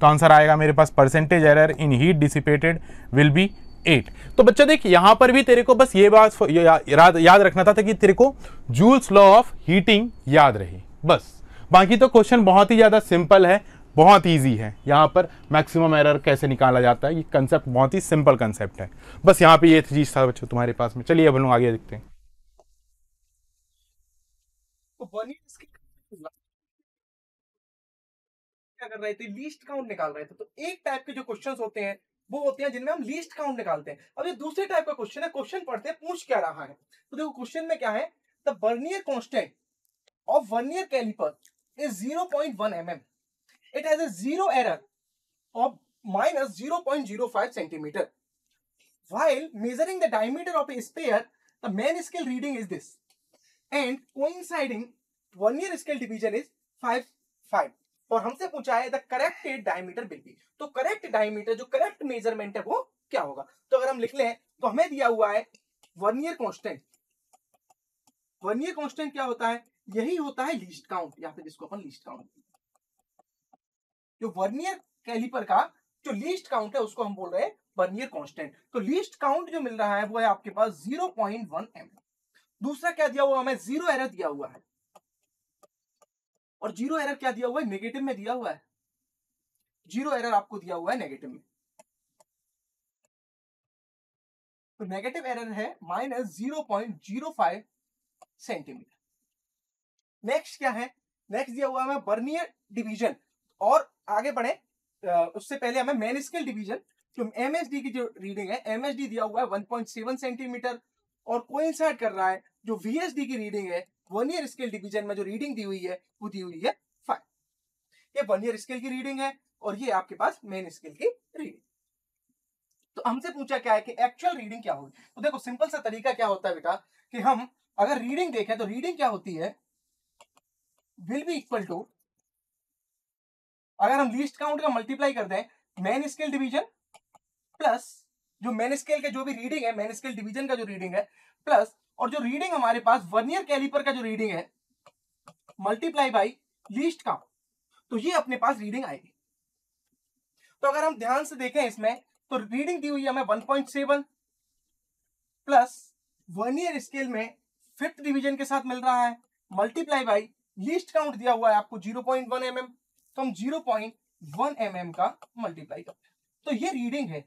तो आंसर आएगा मेरे पास percentage error in heat dissipated will be eight तो बच्चा देख, यहाँ पर भी तेरे को बस ये बात याद याद रखना था था कि तेरे को जूल्स लॉ ऑफ़ हीटिंग याद रहे। बस। बाकी तो क्वेश्चन बहुत ही ज़्यादा सिंपल है, बहुत इजी है। यहाँ पर मैक्सिमम एरर कैसे निकाला जाता है, ये कंसेप्ट बहुत ही सिंपल कंसेप्ट है। बस यहाँ पे ये चीज़ था बच्चों, तुम्हारे पास में। चलिए अब लोग आगे देखते हैं तो क्या कर रहे थे लीस्ट काउंट निकाल रहे थे। तो एक टाइप के जो क्वेश्चन होते हैं, वो होते हैं जिनमें हम लीस्ट काउंट निकालते हैं। अब ये दूसरे टाइप का क्वेश्चन है क्वेश्चन पढ़ते हैं, पूछ क्या रहा है। तो देखो क्वेश्चन में क्या है? The vernier constant of vernier caliper is zero point one M M it has a zero error of minus zero point zero five centimetre while measuring the diameter of a sphere the main scale reading is this and coinciding one scale division is five five और हमसे पूछा है the correct diameter will be तो correct diameter जो correct measurement है, वो क्या होगा? तो अगर हम लिख लें तो हमें दिया हुआ है वर्नियर कांस्टेंट वर्नियर कांस्टेंट क्या होता है? यही होता है लीस्ट काउंट या फिर जिसको अपन लीस्ट काउंट जो वर्नियर कैलिपर का जो लीस्ट काउंट है, उसको हम बोल रहे हैं वर्नियर कांस्टेंट तो लीस्ट काउंट जो मिल रहा है, वो है आपके पास 0.1 एम दूसरा क्या दिया हुआ हमें ज़ीरो एरर दिया हुआ है। और ज़ीरो एरर क्या दिया हुआ है? नेगेटिव में दिया हुआ है। ज़ीरो एरर आपको दिया हुआ है नेगेटिव में। तो नेगेटिव एरर है minus zero point zero five centimetre. Next क्या है? नेक्स्ट दिया हुआ है बर्नियर डिवीज़न। और आगे बढ़े उससे पहले हमें मेन स्केल डिवीज़न। जो एमएसडी की जो रीडिंग है एमएसडी दिया हुआ है 1.7 सेंटीमीटर। और कोइंसाइड कर रहा है जो वीएसडी की रीडिंग है वन ईयर स्केल डिवीज़न में जो रीडिंग दी हुई है, वो दी हुई है फाइव ये वन ईयर स्केल की रीडिंग है और ये आपके पास मेन स्केल की रीडिंग तो हमसे पूछा क्या है कि एक्चुअल रीडिंग क्या होगी? तो देखो सिंपल सा तरीका क्या होता है बेटा कि हम अगर रीडिंग देखें तो रीडिंग क्या होती है? विल बी इक्वल टू अगर हम लीस्ट काउंट का मल्टीप्लाई कर दें मेन स्केल डिवीज़न प्लस जो मेन स्केल के जो भी रीडिंग है मेन स्केल डिवीज़न का जो रीडिंग है प्लस और जो रीडिंग हमारे पास वर्नियर कैलिपर का जो रीडिंग है मल्टीप्लाई बाई लीस्ट काउंट तो ये अपने पास रीडिंग आएगी। तो अगर हम ध्यान से देखें इसमें तो रीडिंग दी हुई हमें 1.7 प्लस वर्नियर स्केल में फिफ्थ डिवीज़न के साथ मिल रहा है। मल्टीप्लाई बाई लीस्ट काउंट दिया हुआ है आपको 0.1 पॉइंट mm तो हम 0.1 पॉइंट mm का मल्टीप्लाई करते हैं। तो ये रीडिंग है।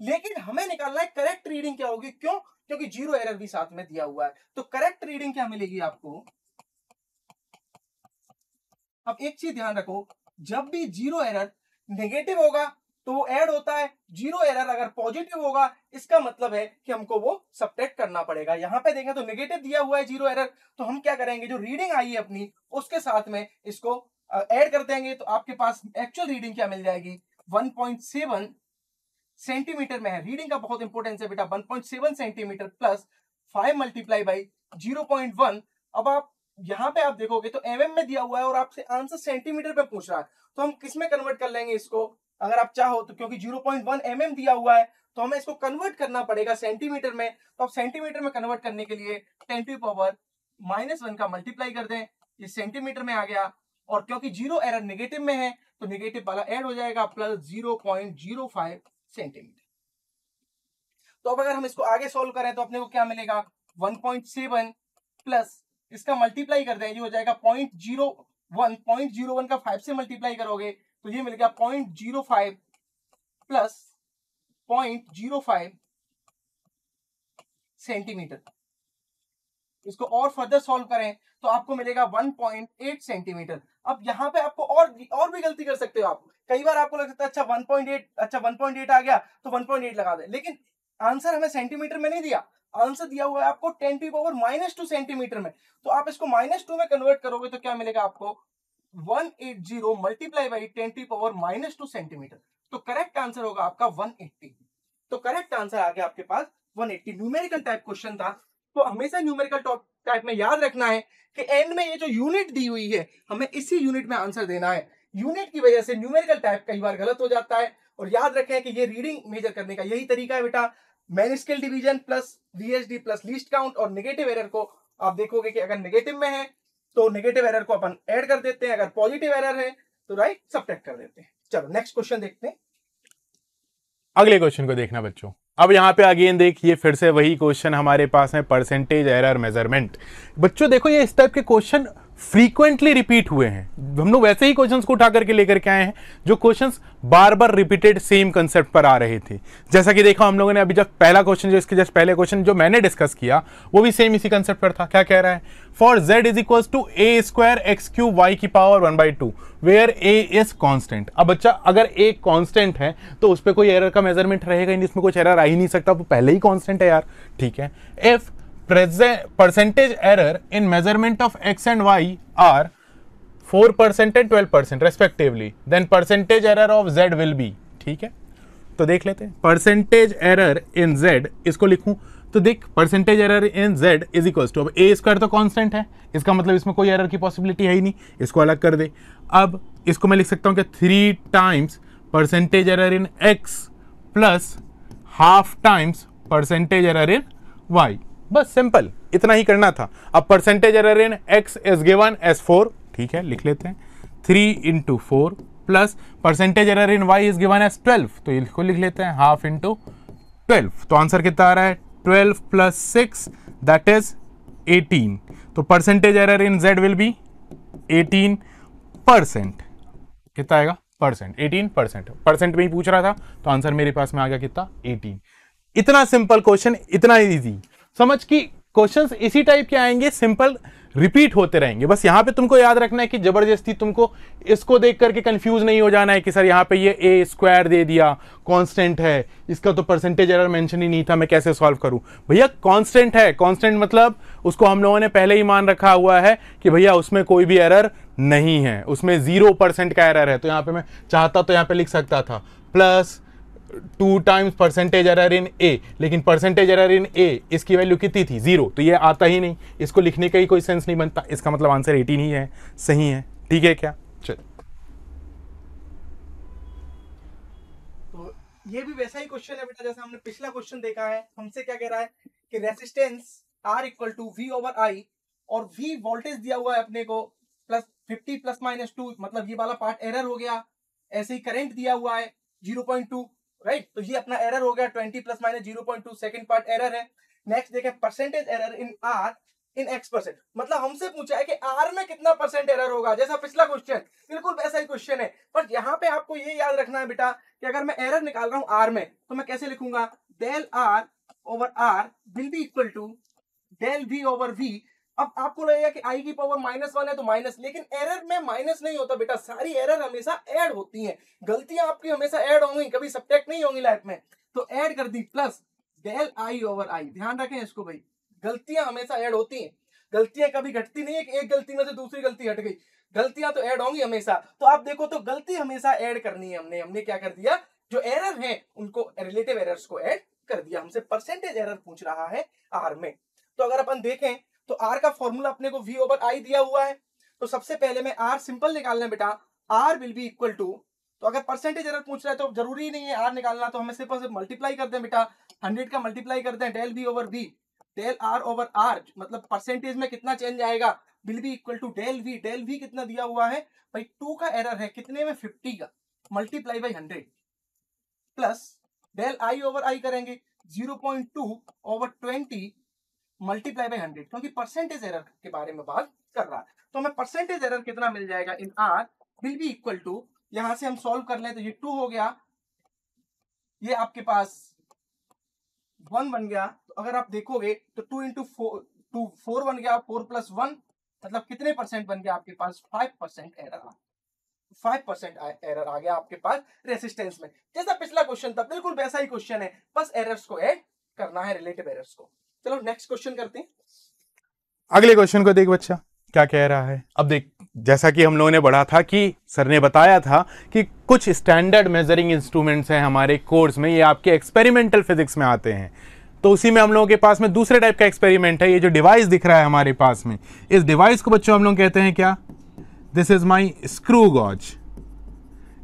लेकिन हमें निकालना है करेक्ट रीडिंग क्या होगी? क्यों? क्योंकि ज़ीरो एरर भी साथ में दिया हुआ है। तो करेक्ट रीडिंग क्या मिलेगी आपको? अब एक चीज़ ध्यान रखो, जब भी ज़ीरो एरर नेगेटिव होगा तो वो ऐड होता है। ज़ीरो एरर अगर पॉजिटिव होगा, इसका मतलब है कि हमको वो सब्ट्रैक्ट करना पड़ेगा। यहाँ पे देखें तो नेगेटिव दिया हुआ है ज़ीरो एरर। तो हम क्या करेंगे? जो रीडिंग आई है अपनी, उसके साथ में इसको ऐड कर देंगे। तो आपके पास एक्चुअल रीडिंग क्या मिल जाएगी? 1.7 सेंटीमीटर में है। रीडिंग का बहुत इंपॉर्टेंस है बेटा। 1.7 सेंटीमीटर प्लस 5 मल्टीप्लाई बाई 0.1 अब आप यहाँ पे आप देखोगे तो एमएम में दिया हुआ है और आपसे आंसर सेंटीमीटर पे पूछ रहा है। तो हम किसमें कन्वर्ट कर लेंगे इसको? अगर आप चाहो तो क्योंकि 0.1 पॉइंट mm दिया हुआ है तो हमें इसको कन्वर्ट करना पड़ेगा सेंटीमीटर में। तो आप सेंटीमीटर में कन्वर्ट करने के लिए ten to power minus one का मल्टीप्लाई कर दें। ये सेंटीमीटर में आ गया। और क्योंकि ज़ीरो एरर नेगेटिव में है तो नेगेटिव वाला ऐड हो जाएगा plus zero point zero five centimetre. तो अब अगर हम इसको आगे सोल्व करें तो अपने को क्या मिलेगा? 1.7 प्लस इसका मल्टीप्लाई कर दें, ये हो जाएगा point zero one point zero one का फाइव से मल्टीप्लाई करोगे तो ये मिल गया point zero five plus point zero five centimetre. इसको और फर्दर सॉल्व करें तो आपको मिलेगा 1.8 सेंटीमीटर। अब यहाँ पे आपको और और भी गलती कर सकते हो आप। कई बार आपको लग सकता है अच्छा 1.8 अच्छा 1.8 आ गया तो 1.8 लगा दे। लेकिन आंसर हमें सेंटीमीटर में नहीं दिया। आंसर दिया हुआ है आपको ten to power minus two centimetre में। तो आप इसको माइनस टू में कन्वर्ट करोगे तो क्या मिलेगा आपको? 180 multiply by ten to power minus two centimetre तो करेक्ट आंसर होगा आपका 180 तो करेक्ट आंसर आ गया आपके पास 180 न्यूमेरिकल टाइप क्वेश्चन था। तो हमेशा न्यूमेरिकल टाइप में याद रखना है कि एंड में ये जो यूनिट दी हुई है, हमें इसी यूनिट में आंसर देना है। यूनिट की वजह से न्यूमेरिकल टाइप कई बार गलत हो जाता है और याद रखें कि ये रीडिंग मेजर करने का यही तरीका है बेटा। Main scale division plus VSD plus least count और नेगेटिव एरर को आप देखोगे कि अगर नेगेटिव में है तो नेगेटिव एरर को अपन ऐड कर देते हैं। अगर पॉजिटिव एरर है तो राइट सब्ट्रैक्ट कर देते हैं। चलो नेक्स्ट क्वेश्चन देखते हैं। अगले क्वेश्चन को देखना बच्चों। अब यहाँ पे अगेन देखिए, फिर से वही क्वेश्चन हमारे पास है परसेंटेज एरर मेज़रमेंट बच्चों देखो, ये इस टाइप के क्वेश्चन फ्रीक्वेंटली रिपीट हुए हैं। हम लोग वैसे ही क्वेश्चंस को उठा करके लेकर के आए हैं, जो क्वेश्चंस बार बार रिपीटेड सेम कंसेप्ट पर आ रहे थे। जैसा कि देखो, हम लोगों ने अभी जब पहला क्वेश्चन जो इसके जस्ट पहले क्वेश्चन जो मैंने डिस्कस किया, वो भी सेम इसी कंसेप्ट पर था। क्या कह रहा है? For Z is equal to A square X cube Y की power one by two where A is constant अब बच्चा, अगर ए कॉन्स्टेंट है तो उस पर कोई एरर का मेज़रमेंट रहेगा इसमें कुछ एरर आ ही नहीं सकता, वो पहले ही कॉन्स्टेंट है यार। ठीक है? If percentage error in measurement of x and y are 4% and 12% respectively. Then percentage error of z will be, ठीक है? तो देख लेते हैं। परसेंटेज एरर इन z, इसको लिखूं तो देख percentage error in z is equal to अब ए स्क्वायर तो कांस्टेंट है, इसका मतलब इसमें कोई एरर की पॉसिबिलिटी है ही नहीं, इसको अलग कर दे। अब इसको मैं लिख सकता हूँ कि three times percentage error in x plus half times percentage error in y बस सिंपल, इतना ही करना था। अब percentage error in X is given as four ठीक है, लिख लेते हैं। Three into four plus percentage error in Y is given as twelve तो इसको लिख लेते हैं हाफ़ इंटू ट्वेल्व तो आंसर कितना आ रहा है? Twelve plus six that is eighteen तो percentage error in Z will be eighteen percent कितना आएगा? परसेंट एटीन परसेंट परसेंट में ही पूछ रहा था तो आंसर मेरे पास में आ गया कितना? एटीन इतना सिंपल क्वेश्चन इतना इजी समझ की क्वेश्चंस इसी टाइप के आएँगे, सिंपल रिपीट होते रहेंगे। बस यहाँ पे तुमको याद रखना है कि ज़बरदस्ती तुमको इसको देख करके कंफ्यूज नहीं हो जाना है कि सर यहाँ पे ये ए स्क्वायर दे दिया कांस्टेंट है। इसका तो परसेंटेज एरर मेंशन ही नहीं था, मैं कैसे सॉल्व करूँ? भैया कांस्टेंट है। कांस्टेंट मतलब उसको हम लोगों ने पहले ही मान रखा हुआ है कि भैया उसमें कोई भी एरर नहीं है। उसमें ज़ीरो परसेंट का एरर है। तो यहाँ पे मैं चाहता तो यहाँ पे लिख सकता था। Plus two times percentage error in A लेकिन परसेंटेज एरर इन ए इसकी वैल्यू कितनी थी? ज़ीरो तो ये आता ही नहीं. इसको लिखने का ही कोई सेंस नहीं बनता. इसका मतलब आंसर एटीन ही है. सही है. ठीक है क्या? चल तो ये भी वैसा ही क्वेश्चन है बेटा, जैसा हमने पिछला क्वेश्चन देखा है. हमसे क्या कह रहा है कि resistance R equal to V over I और वी वोल्टेज दिया हुआ है अपने को plus fifty plus minus two मतलब ये वाला पार्ट एरर हो गया. ऐसे ही करंट दिया हुआ है ज़ीरो पॉइंट टू राइट तो ये अपना एरर हो गया twenty plus minus zero point two second part error है। नेक्स्ट देखें percentage error in R in X percent मतलब हमसे पूछा है कि आर में कितना परसेंट एरर होगा, जैसा पिछला क्वेश्चन बिल्कुल वैसा ही क्वेश्चन है। पर यहाँ पे आपको ये याद रखना है बेटा कि अगर मैं एरर निकाल रहा हूँ आर में तो मैं कैसे लिखूँगा? Del R over R will be equal to del V over V अब आपको लगेगा कि आई की पावर माइनस वन है तो माइनस लेकिन एरर में माइनस नहीं होता बेटा। सारी एरर हमेशा ऐड होती हैं। गलतियाँ आपकी हमेशा ऐड होंगी, कभी सब्जेक्ट नहीं होंगी लाइफ में। तो ऐड कर दी plus del I over I ध्यान रखें इसको भाई। गलतियाँ हमेशा ऐड होती हैं। गलतियाँ कभी घटती नहीं है कि एक गलती में से दूसरी गलती हट गई। गलतियाँ तो ऐड होंगी हमेशा। तो आप देखो तो गलती हमेशा ऐड करनी है हमने। हमने क्या कर दिया? जो एरर है, उनको रिलेटिव एरर्स को ऐड कर दिया। हमसे परसेंटेज एरर पूछ रहा है आर में। तो अगर अपन देखें तो आर का फॉर्मूला अपने को वी ओवर आई दिया हुआ है। तो सबसे पहले मैं आर सिंपल निकालना बेटा। R will be equal to तो अगर परसेंटेज एरर पूछ रहा है तो ज़रूरी नहीं है आर निकालना तो हमें सिर्फ़ मल्टीप्लाई कर दें बेटा। हंड्रेड का मल्टीप्लाई कर दें del B over B del R over R मतलब परसेंटेज में कितना चेंज आएगा? Will be equal to del V del V कितना दिया हुआ है? भाई टू का एरर है, कितने में? फिफ्टी का। Multiply by hundred plus del I over I करेंगे। Zero point two over twenty multiply by hundred क्योंकि परसेंटेज एरर के बारे में बात कर रहा है। तो हमें परसेंटेज एरर कितना मिल जाएगा in R will be equal to यहाँ से हम सॉल्व कर लें तो ये टू हो गया। ये आपके पास वन बन गया। तो अगर आप देखोगे तो two into four two four बन गया फोर प्लस वन मतलब कितने परसेंट बन गया आपके पास? Five percent error five percent error आ गया आपके पास रेसिस्टेंस में। जैसा पिछला क्वेश्चन था, बिल्कुल वैसा ही क्वेश्चन है। बस एरर्स को ऐड करना है रिलेटिव एरर्स को। चलो नेक्स्ट क्वेश्चन करते हैं। अगले क्वेश्चन को देख बच्चा, क्या कह रहा है? अब देख, जैसा कि हम लोगों ने पढ़ा था कि सर ने बताया था कि कुछ स्टैंडर्ड मेजरिंग इंस्ट्रूमेंट्स हैं हमारे कोर्स में, ये आपके एक्सपेरिमेंटल फिजिक्स में आते हैं। तो उसी में हम लोगों के पास में दूसरे टाइप का एक्सपेरिमेंट है, ये जो डिवाइस दिख रहा है हमारे पास में। इस डिवाइस को बच्चों हम लोग कहते हैं क्या? This is my screw gauge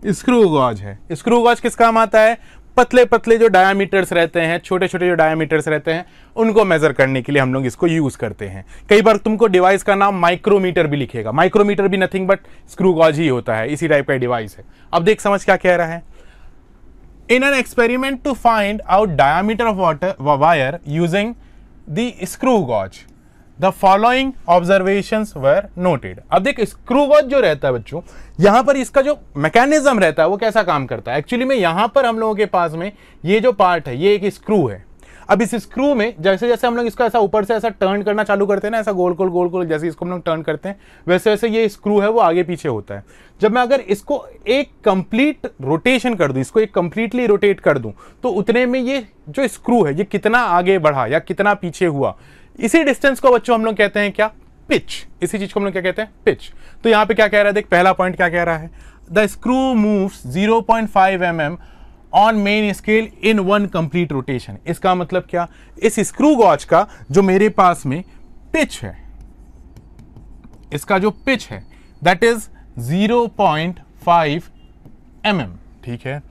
screw gauge है। स्क्रू गॉज किस काम आता है? पतले पतले जो डायामीटर्स रहते हैं छोटे छोटे जो डायामीटर्स रहते हैं, उनको मेजर करने के लिए हम लोग इसको यूज़ करते हैं। कई बार तुमको डिवाइस का नाम माइक्रोमीटर भी लिखेगा। माइक्रोमीटर भी नथिंग बट स्क्रू गॉज ही होता है, इसी टाइप का डिवाइस है। अब देख समझ क्या कह रहा है। In an experiment to find out diameter of water wire using the screw gauge the following observation were noted अब देख स्क्रू गॉज जो रहता है बच्चों, यहाँ पर इसका जो मैकेनिज्म रहता है, वो कैसा काम करता है? एक्चुअली में यहाँ पर हम लोगों के पास में ये जो पार्ट है, ये एक स्क्रू है। अब इस स्क्रू में जैसे जैसे हम लोग इसको ऐसा ऊपर से ऐसा टर्न करना चालू करते हैं ना, ऐसा गोल गोल गोल गोल जैसे इसको हम लोग टर्न करते हैं, वैसे वैसे ये स्क्रू है, वो आगे पीछे होता है। जब मैं अगर इसको एक कंप्लीट रोटेशन कर दूँ, इसको एक कंप्लीटली रोटेट कर दूँ तो उतने में ये जो स्क्रू है, ये कितना आगे बढ़ा या कितना पीछे हुआ इसी डिस्टेंस को बच्चों हम लोग कहते हैं क्या? पिच इसी चीज़ को हम लोग क्या कहते हैं? पिच तो यहाँ पे क्या कह रहा है? देख, पहला पॉइंट क्या कह रहा है? The screw moves 0.5 point M on main scale in one complete rotation इसका मतलब क्या? इस स्क्रू गॉच का जो मेरे पास में पिच है, इसका जो पिच है दैट इज़ 0.5 mm. ठीक है?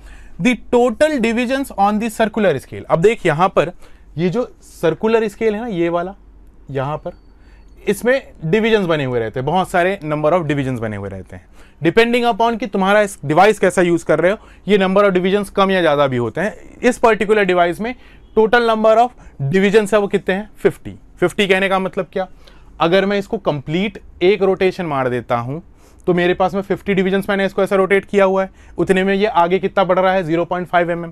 The total division on the circular scale अब देख, यहाँ पर ये जो सर्कुलर स्केल है ना, ये वाला, यहाँ पर, इसमें डिविजन्स बने हुए रहते हैं, बहुत सारे नंबर ऑफ़ डिविजन्स बने हुए रहते हैं। डिपेंडिंग अपॉन कि तुम्हारा इस डिवाइस कैसा यूज़ कर रहे हो, ये नंबर ऑफ़ डिविजन्स कम या ज़्यादा भी होते हैं। इस पर्टिकुलर डिवाइस में टोटल नंबर ऑफ़ डिविजन्स है वो कितने हैं? 50 50 कहने का मतलब क्या? अगर मैं इसको कंप्लीट एक रोटेशन मार देता हूँ तो मेरे पास में 50 डिविजन्स मैंने इसको ऐसा रोटेट किया हुआ है। उतने में ये आगे कितना बढ़ रहा है? 0.5 पॉइंट mm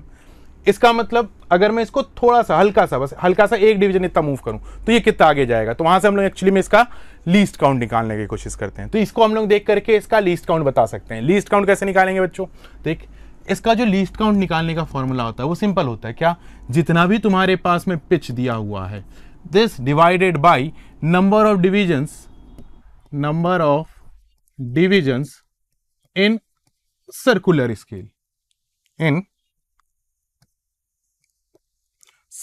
इसका मतलब अगर मैं इसको थोड़ा सा हल्का सा बस हल्का सा एक डिवीज़न इतना मूव करूँ तो ये कितना आगे जाएगा? तो वहाँ से हम लोग एक्चुअली में इसका लीस्ट काउंट निकालने की कोशिश करते हैं। तो इसको हम लोग देख करके इसका लीस्ट काउंट बता सकते हैं। लीस्ट काउंट कैसे निकालेंगे बच्चों? देख, इसका जो लीस्ट काउंट निकालने का फॉर्मूला होता है, वो सिंपल होता है। क्या? जितना भी तुम्हारे पास में पिच दिया हुआ है this divided by number of divisions number of divisions in circular scale in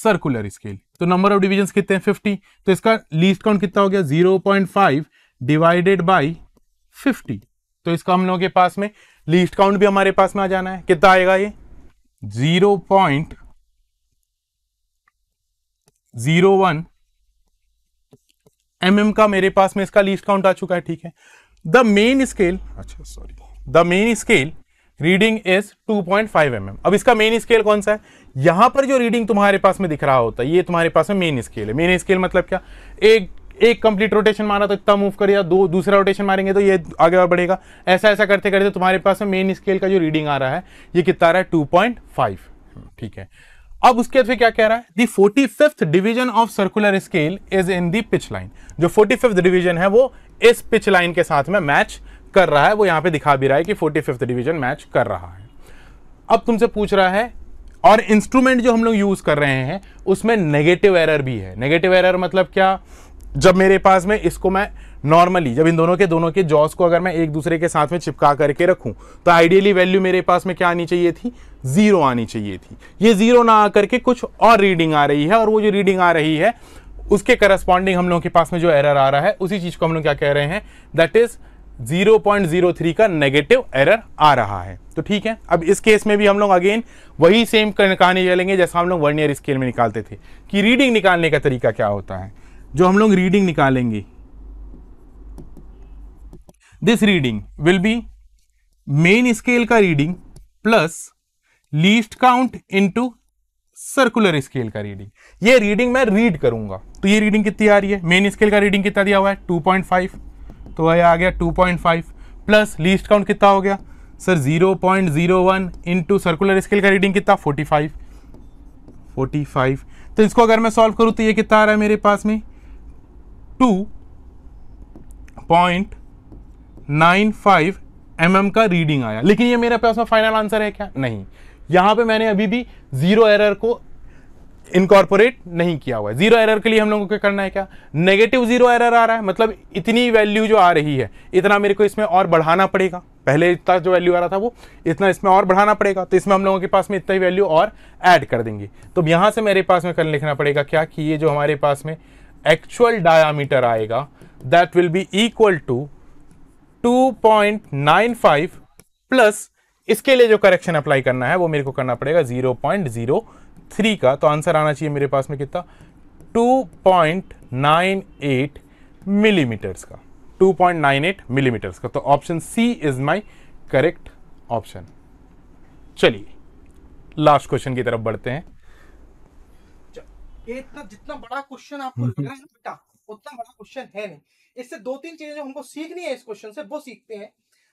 circular scale तो नंबर ऑफ़ डिविजन कितने हैं? फिफ्टी तो इसका लीस्ट काउंट कितना हो गया? Zero point five divided by fifty तो इसका हम लोगों के पास में लीस्ट काउंट भी हमारे पास में आ जाना है। कितना आएगा ये? Zero point zero one M M का मेरे पास में इसका लीस्ट काउंट आ चुका है ठीक है? द मेन स्केल अच्छा sorry the main scale reading is 2.5 point mm अब इसका मेन स्केल कौन सा है? यहाँ पर जो रीडिंग तुम्हारे पास में दिख रहा होता है, ये तुम्हारे पास में मेन स्केल है। मेन स्केल मतलब क्या? एक एक कंप्लीट रोटेशन मारा तो इतना मूव करेगा, दो, दूसरा रोटेशन मारेंगे तो ये आगे और बढ़ेगा। ऐसा ऐसा करते करते तुम्हारे पास में मेन स्केल का जो रीडिंग आ रहा है, ये कितना आ रहा है? टू ठीक है। अब उसके बाद क्या कह रहा है? The forty fifth division of circular scale is in the pitch line जो फोर्टी फिफ्थ डिविजन है, वो इस पिच लाइन के साथ में मैच कर रहा है, वो यहाँ पे दिखा भी रहा है कि फोर्टी फिफ्थ डिविजन मैच कर रहा है। अब तुमसे पूछ रहा है, और इंस्ट्रूमेंट जो हम लोग यूज़ कर रहे हैं, उसमें नेगेटिव एरर भी है। नेगेटिव एरर मतलब क्या? जब मेरे पास में इसको मैं नॉर्मली, जब इन दोनों के दोनों के जॉस को अगर मैं एक दूसरे के साथ में चिपका करके रखूँ तो आइडियली वैल्यू मेरे पास में क्या आनी चाहिए थी? ज़ीरो आनी चाहिए थी। ये ज़ीरो ना आकर के कुछ और रीडिंग आ रही है, और वो जो रीडिंग आ रही है, उसके करस्पॉन्डिंग हम लोगों के पास में जो एरर आ रहा है, उसी चीज़ को हम लोग क्या कह रहे हैं? दैट इज़ 0.03 का नेगेटिव एरर आ रहा है। तो ठीक है, अब इस केस में भी हम लोग अगेन वही सेम कहानी चलेंगे जैसा हम लोग वर्नियर स्केल में निकालते थे कि रीडिंग निकालने का तरीका क्या होता है। जो हम लोग रीडिंग निकालेंगे this reading will be main scale का reading plus least count into circular scale का रीडिंग ये रीडिंग मैं रीड करूँगा। तो ये रीडिंग कितनी आ रही है? मेन स्केल का रीडिंग कितना दिया हुआ है? 2.5 तो यह आ गया 2.5 प्लस लीस्ट काउंट कितना हो गया? Sir 0.01 point zero one into circular scale का रीडिंग कितना? 45 45 तो इसको अगर मैं सॉल्व करूँ तो ये कितना आ रहा है मेरे पास में? Two point nine five M का रीडिंग आया। लेकिन ये मेरे पास में फाइनल आंसर है क्या? नहीं। यहाँ पे मैंने अभी भी ज़ीरो एरर को इनकॉर्पोरेट नहीं किया हुआ है। ज़ीरो एरर के लिए हम लोगों को करना है क्या? नेगेटिव ज़ीरो एरर आ रहा है मतलब इतनी वैल्यू जो आ रही है, इतना मेरे को इसमें और बढ़ाना पड़ेगा। पहले इतना जो वैल्यू आ रहा था वो, इतना इसमें और बढ़ाना पड़ेगा तो इसमें हम लोगों के पास में इतना ही वैल्यू और ऐड कर देंगे। तो यहाँ से मेरे पास में कर लिखना पड़ेगा क्या कि ये जो हमारे पास में एक्चुअल डायामीटर आएगा that will be equal to 2.95 plus इसके लिए जो करेक्शन अप्लाई करना है, वो मेरे को करना पड़ेगा 0.03 का। तो आंसर आना चाहिए मेरे पास में कितना? 2.98 मिलीमीटर्स का। 2.98 मिलीमीटर्स का। तो option C is my correct option चलिए लास्ट क्वेश्चन की तरफ़ बढ़ते हैं। इतना जितना बड़ा क्वेश्चन आपको लग रहा है बेटा, उतना बड़ा क्वेश्चन है नहीं। इससे दो तीन चीज़ें जो हमको सीखनी है इस क्वेश्चन से, वो सीखते हैं।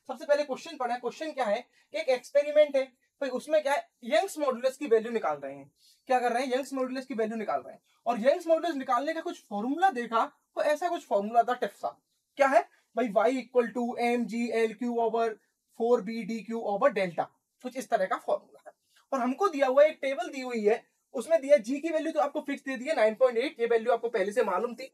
सबसे पहले क्वेश्चन पढ़ा क्वेश्चन क्या है? कि एक एक्सपेरिमेंट है। तो उसमें क्या है? यंग्स मॉडुलस की वैल्यू निकाल रहे हैं। क्या कर रहे हैं? यंग्स मॉडुलस की वैल्यू निकाल रहे हैं। और यंग्स मॉडुलस निकालने का कुछ फॉर्मूला देखा तो ऐसा कुछ फॉर्मूला था टिप्सा। क्या है? भाई Y equal to M G L cube over four B D cube over delta कुछ इस तरह का फॉर्मूला है। और हमको दिया हुआ, एक टेबल दी हुई है। उसमें दिया जी की वैल्यू तो आपको फिक्स दे दी है 9.8 ये वैल्यू आपको पहले से मालूम थी।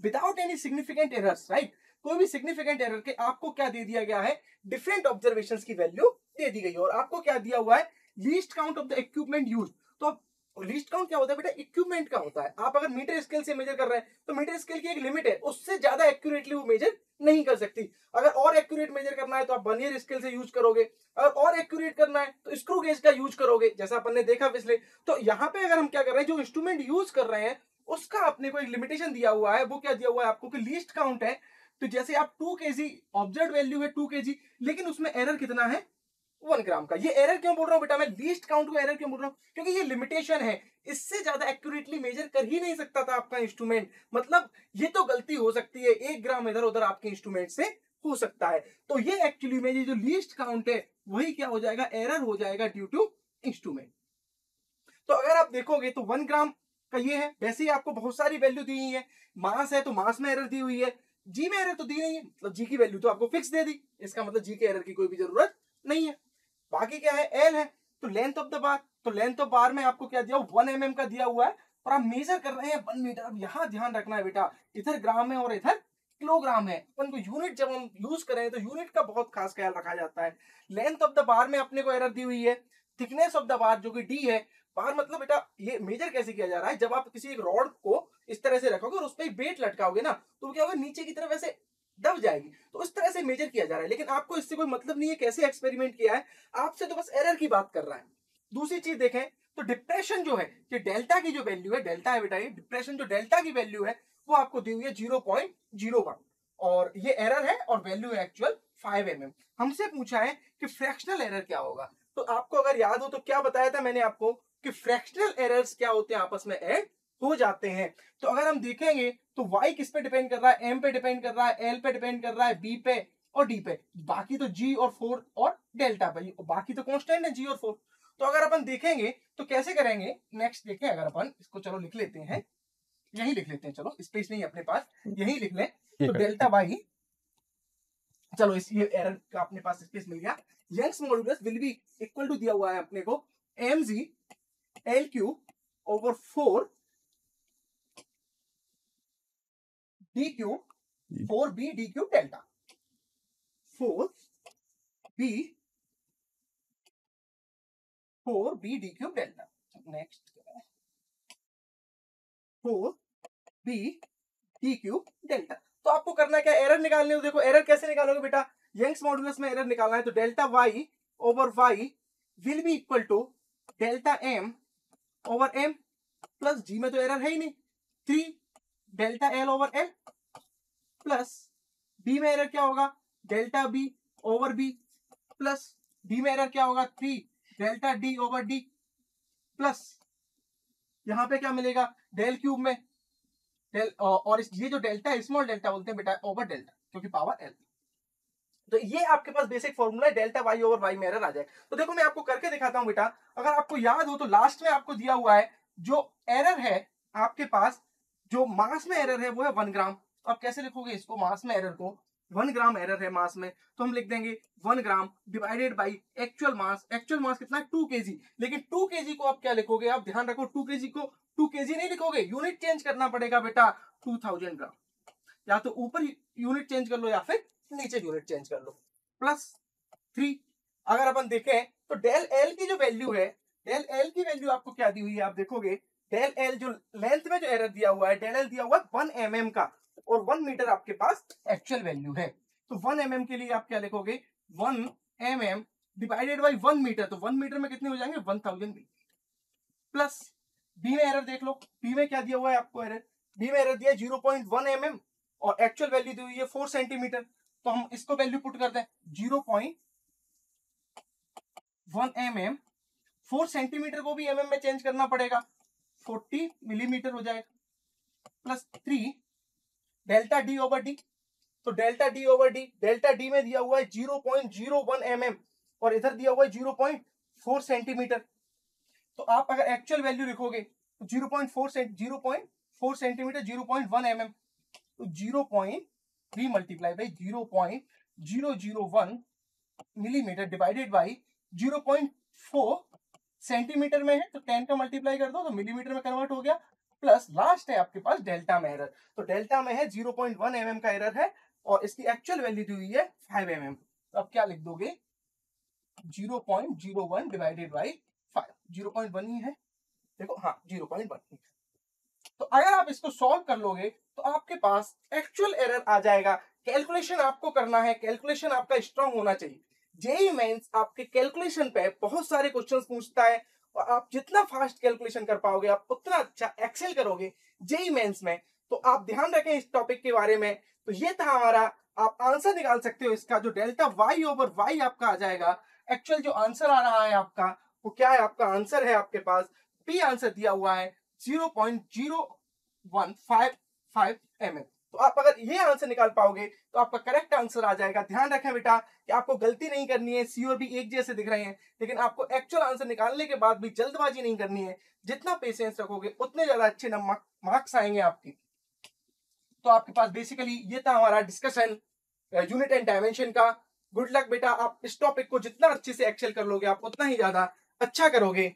Without any significant errors right कोई भी सिग्निफिकेंट एरर के आपको क्या दे दिया गया है? डिफरेंट ऑब्जर्वेशन की वैल्यू दे दी गई है। और आपको क्या दिया हुआ है? Least count of the equipment use तो लीस्ट काउंट क्या होता है बेटा? इक्विपमेंट का होता है। आप अगर मीटर स्केल से मेजर कर रहे हैं तो मीटर स्केल की एक लिमिट है। उससे ज़्यादा एक्यूरेटली वो मेजर नहीं कर सकती। अगर और एक्यूरेट मेजर करना है तो आप बनियर स्केल से यूज़ करोगे। अगर और एक्यूरेट करना है तो स्क्रू गेज का यूज़ करोगे, जैसा अपन ने देखा पिछले। तो यहाँ पे अगर हम क्या कर रहे हैं, जो इंस्ट्रूमेंट यूज़ कर रहे हैं, उसका अपने को एक लिमिटेशन दिया हुआ है। वो क्या दिया हुआ है आपको कि लीस्ट काउंट है। तो जैसे आप two K G observe value है टू के जी लेकिन उसमें एरर कितना है? वन ग्राम का। ये एरर क्यों बोल रहा हूँ बेटा? मैं लीस्ट काउंट को एरर क्यों बोल रहा हूँ? क्योंकि ये लिमिटेशन है। इससे ज़्यादा एक्यूरेटली मेजर कर ही नहीं सकता था आपका इंस्ट्रूमेंट मतलब ये तो गलती हो सकती है। एक ग्राम इधर उधर आपके इंस्ट्रूमेंट से हो सकता है। तो ये एक्चुअली में ये जो लीस्ट काउंट है, वही क्या हो जाएगा? एरर हो जाएगा ड्यू टू इंस्ट्रूमेंट तो अगर आप देखोगे तो वन ग्राम का ये है। वैसे ही आपको बहुत सारी वैल्यू दी हुई है। मास है तो मास में एरर दी हुई है। जी में एरर तो दी नहीं है। मतलब जी की वैल्यू तो आपको फिक्स दे दी। इसका मतलब जी के एरर की कोई भी ज़रूरत नहीं है। बाकी क्या है? एल है। तो लेंथ ऑफ़ द बार तो लेंथ ऑफ़ बार में आपको क्या दिया? वन एम mm का दिया हुआ है। और आप मेजर कर रहे हैं वन मीटर अब यहाँ ध्यान रखना है बेटा। इधर ग्राम है और इधर किलोग्राम है। अपन को यूनिट जब हम यूज़ करें तो यूनिट का बहुत खास ख्याल रखा जाता है। लेंथ ऑफ़ द बार में अपने को एरर दी हुई है। थिकनेस ऑफ़ द बार जो कि डी है। बार मतलब बेटा ये मेजर कैसे किया जा रहा है? जब आप किसी एक रॉड को इस तरह से रखोगे और उस पर एक बेट लटकाओगे ना तो क्या होगा, नीचे की तरफ़ ऐसे दब जाएगी। तो इस तरह से मेजर किया जा रहा है, लेकिन आपको इससे कोई मतलब नहीं है कैसे एक्सपेरिमेंट किया है। आपसे तो बस एरर की बात कर रहा है। दूसरी चीज़ देखें तो डिप्रेशन जो है, कि डेल्टा की जो वैल्यू है, डेल्टा है बेटा ये, डिप्रेशन जो डेल्टा की वैल्यू है, वो आपको दी हुई है ज़ीरो पॉइंट ज़ीरो वन। और ये एरर है और वैल्यू है एक्चुअल फाइव एम हमसे पूछा है कि फ्रैक्शनल एरर क्या होगा। तो आपको अगर याद हो तो क्या बताया था मैंने आपको कि फ्रैक्शनल एरर्स क्या होते हैं आपस में? ऐड हो जाते हैं। तो अगर हम देखेंगे तो वाई किस पे डिपेंड कर रहा है? एम पे डिपेंड कर रहा है एल पे डिपेंड कर रहा है b पे और डी पे। बाकी तो जी और फोर और डेल्टा पे। बाकी तो कॉन्स्टेंट है g और फोर तो अगर अपन देखेंगे तो कैसे करेंगे? नेक्स्ट देखें अगर अपन इसको चलो लिख लेते हैं। यही लिख लेते हैं चलो। स्पेस नहीं अपने पास। यही लिख लें। तो डेल्टा वाई चलो इस ये एरर का अपने पास स्पेस मिल गया। Young's modulus will be equal to दिया हुआ है अपने को। M G L Q over four D Q four B D Q delta four B four B D Q delta next four B D Q delta तो आपको करना क्या? Error निकालने हो देखो एरर कैसे निकालोगे बेटा? यंग्स मॉडुलस में एरर निकालना है तो delta Y over Y will be equal to delta M over M plus G में तो एरर है ही नहीं। Three delta L over L plus B में एरर क्या होगा? Delta B over B plus D में एरर क्या होगा? Three delta D over D plus यहाँ पे क्या मिलेगा? डेल क्यूब में डेल और इस, ये जो डेल्टा है स्मॉल डेल्टा बोलते हैं बेटा ओवर डेल्टा क्योंकि पावर एल तो ये आपके पास बेसिक फॉर्मूला है डेल्टा वाई ओवर वाई में एरर आ जाए। तो देखो मैं आपको करके दिखाता हूँ बेटा, अगर आपको याद हो तो लास्ट में आपको दिया हुआ है, जो एरर है आपके पास जो मास में एरर है, वो है वन ग्राम तो आप कैसे लिखोगे इसको मास में एरर को? वन ग्राम एरर है मास में. तो हम लिख देंगे one gram divided by actual mass actual mass कितना है? टू के लेकिन टू के को आप क्या लिखोगे? आप ध्यान रखो टू के को टू के नहीं लिखोगे. यूनिट चेंज करना पड़ेगा बेटा टू थाउज़ेंड ग्राम या तो ऊपर यूनिट चेंज कर लो या फिर नीचे यूनिट चेंज कर लो. प्लस थ्री अगर अपन देखें तो डेल एल की जो वैल्यू है डेल एल की वैल्यू आपको क्या दी हुई है? आप देखोगे डेल एल जो लेंथ में जो एरर दिया हुआ है, डेल एल दिया हुआ है वन एम mm का, और वन मीटर आपके पास एक्चुअल वैल्यू है। तो वन एम mm के लिए आप क्या लिखोगे? One M M divided by one metre तो वन मीटर में कितने हो जाएँगे? वन थाउज़ेंड प्लस बी में एरर देख लो। बी में क्या दिया हुआ है आपको एरर? बी में एरर दिया zero point one M M और एक्चुअल वैल्यू दी हुई है फोर सेंटीमीटर तो हम इसको वैल्यू पुट करते हैं। Zero point one M M four centimetre को भी एम mm में चेंज करना पड़ेगा। फोर्टी मिलीमीटर हो जाएगा plus three delta D over D तो delta D over D delta D में दिया हुआ है zero point zero one M M और इधर दिया हुआ है ज़ीरो पॉइंट फोर सेंटीमीटर तो आप अगर एक्चुअल वैल्यू लिखोगे तो zero point four zero point four centimetre zero point one M M तो zero point three multiply by zero point zero zero one millimetre divided by zero point four centimetre में है तो ten का multiply कर दो तो millimetre में convert हो गया प्लस लास्ट है आपके पास डेल्टा में एरर तो डेल्टा में है ज़ीरो पॉइंट वन एम का एरर है, और इसकी एक्चुअल वैल्यू दी हुई है फाइव एम एम तो अब क्या लिख दोगे? Zero point zero one divided by five zero point one ही है. देखो हाँ ज़ीरो पॉइंट वन तो अगर आप इसको सॉल्व कर लोगे तो आपके पास एक्चुअल एरर आ जाएगा. कैलकुलेशन आपको करना है कैलकुलेशन आपका स्ट्रांग होना चाहिए. जेई मेंस आपके कैलकुलेशन पे बहुत सारे क्वेश्चंस पूछता है और आप जितना फास्ट कैलकुलेशन कर पाओगे, आप उतना अच्छा एक्सेल करोगे जेई मेंस में। तो आप ध्यान रखें इस टॉपिक के बारे में। तो ये था हमारा, आप आंसर निकाल सकते हो इसका, जो डेल्टा वाई ओवर वाई आपका आ जाएगा। एक्चुअल जो आंसर आ रहा है आपका, वो क्या है? आपका आंसर है आपके पास पी आंसर दिया हुआ है zero point zero one five five M M तो आप अगर ये आंसर निकाल पाओगे तो आपका करेक्ट आंसर आ जाएगा। ध्यान रखें बेटा कि आपको गलती नहीं करनी है सी और बी एक जैसे दिख रहे हैं, लेकिन आपको एक्चुअल आंसर निकालने के बाद भी जल्दबाजी नहीं करनी है। जितना पेशेंस रखोगे, उतने ज़्यादा अच्छे मार्क्स आएँगे आपके। तो आपके पास बेसिकली ये था हमारा डिस्कशन यूनिट एंड डायमेंशन का। गुड लक बेटा, आप इस टॉपिक को जितना अच्छे से एक्सेल कर लोगे, आप उतना ही ज़्यादा अच्छा करोगे।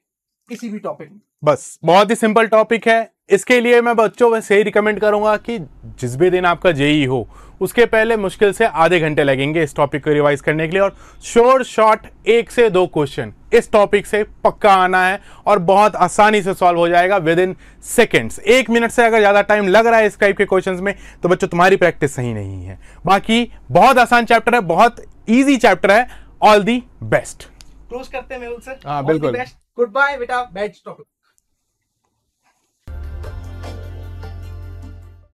किसी भी टॉपिक में। बस, बहुत ही सिंपल टॉपिक है। इसके लिए मैं बच्चों से ही रिकमेंड करूँगा कि जिस भी दिन आपका जेई हो, उसके पहले मुश्किल से आधे घंटे लगेंगे इस टॉपिक को रिवाइज करने के लिए। और शोर शॉर्ट एक से दो क्वेश्चन इस टॉपिक से पक्का आना है और बहुत आसानी से सॉल्व हो जाएगा विद इन सेकेंड्स एक मिनट से अगर ज़्यादा टाइम लग रहा है इस टाइप के क्वेश्चंस में तो बच्चों, तुम्हारी प्रैक्टिस सही नहीं है। बाकी बहुत आसान चैप्टर है, बहुत ईजी चैप्टर है। ऑल दी बेस्ट क्लोज करते हैं मेहुल सर हाँ, बिल्कुल। गुड बाय बेटा। Batch topic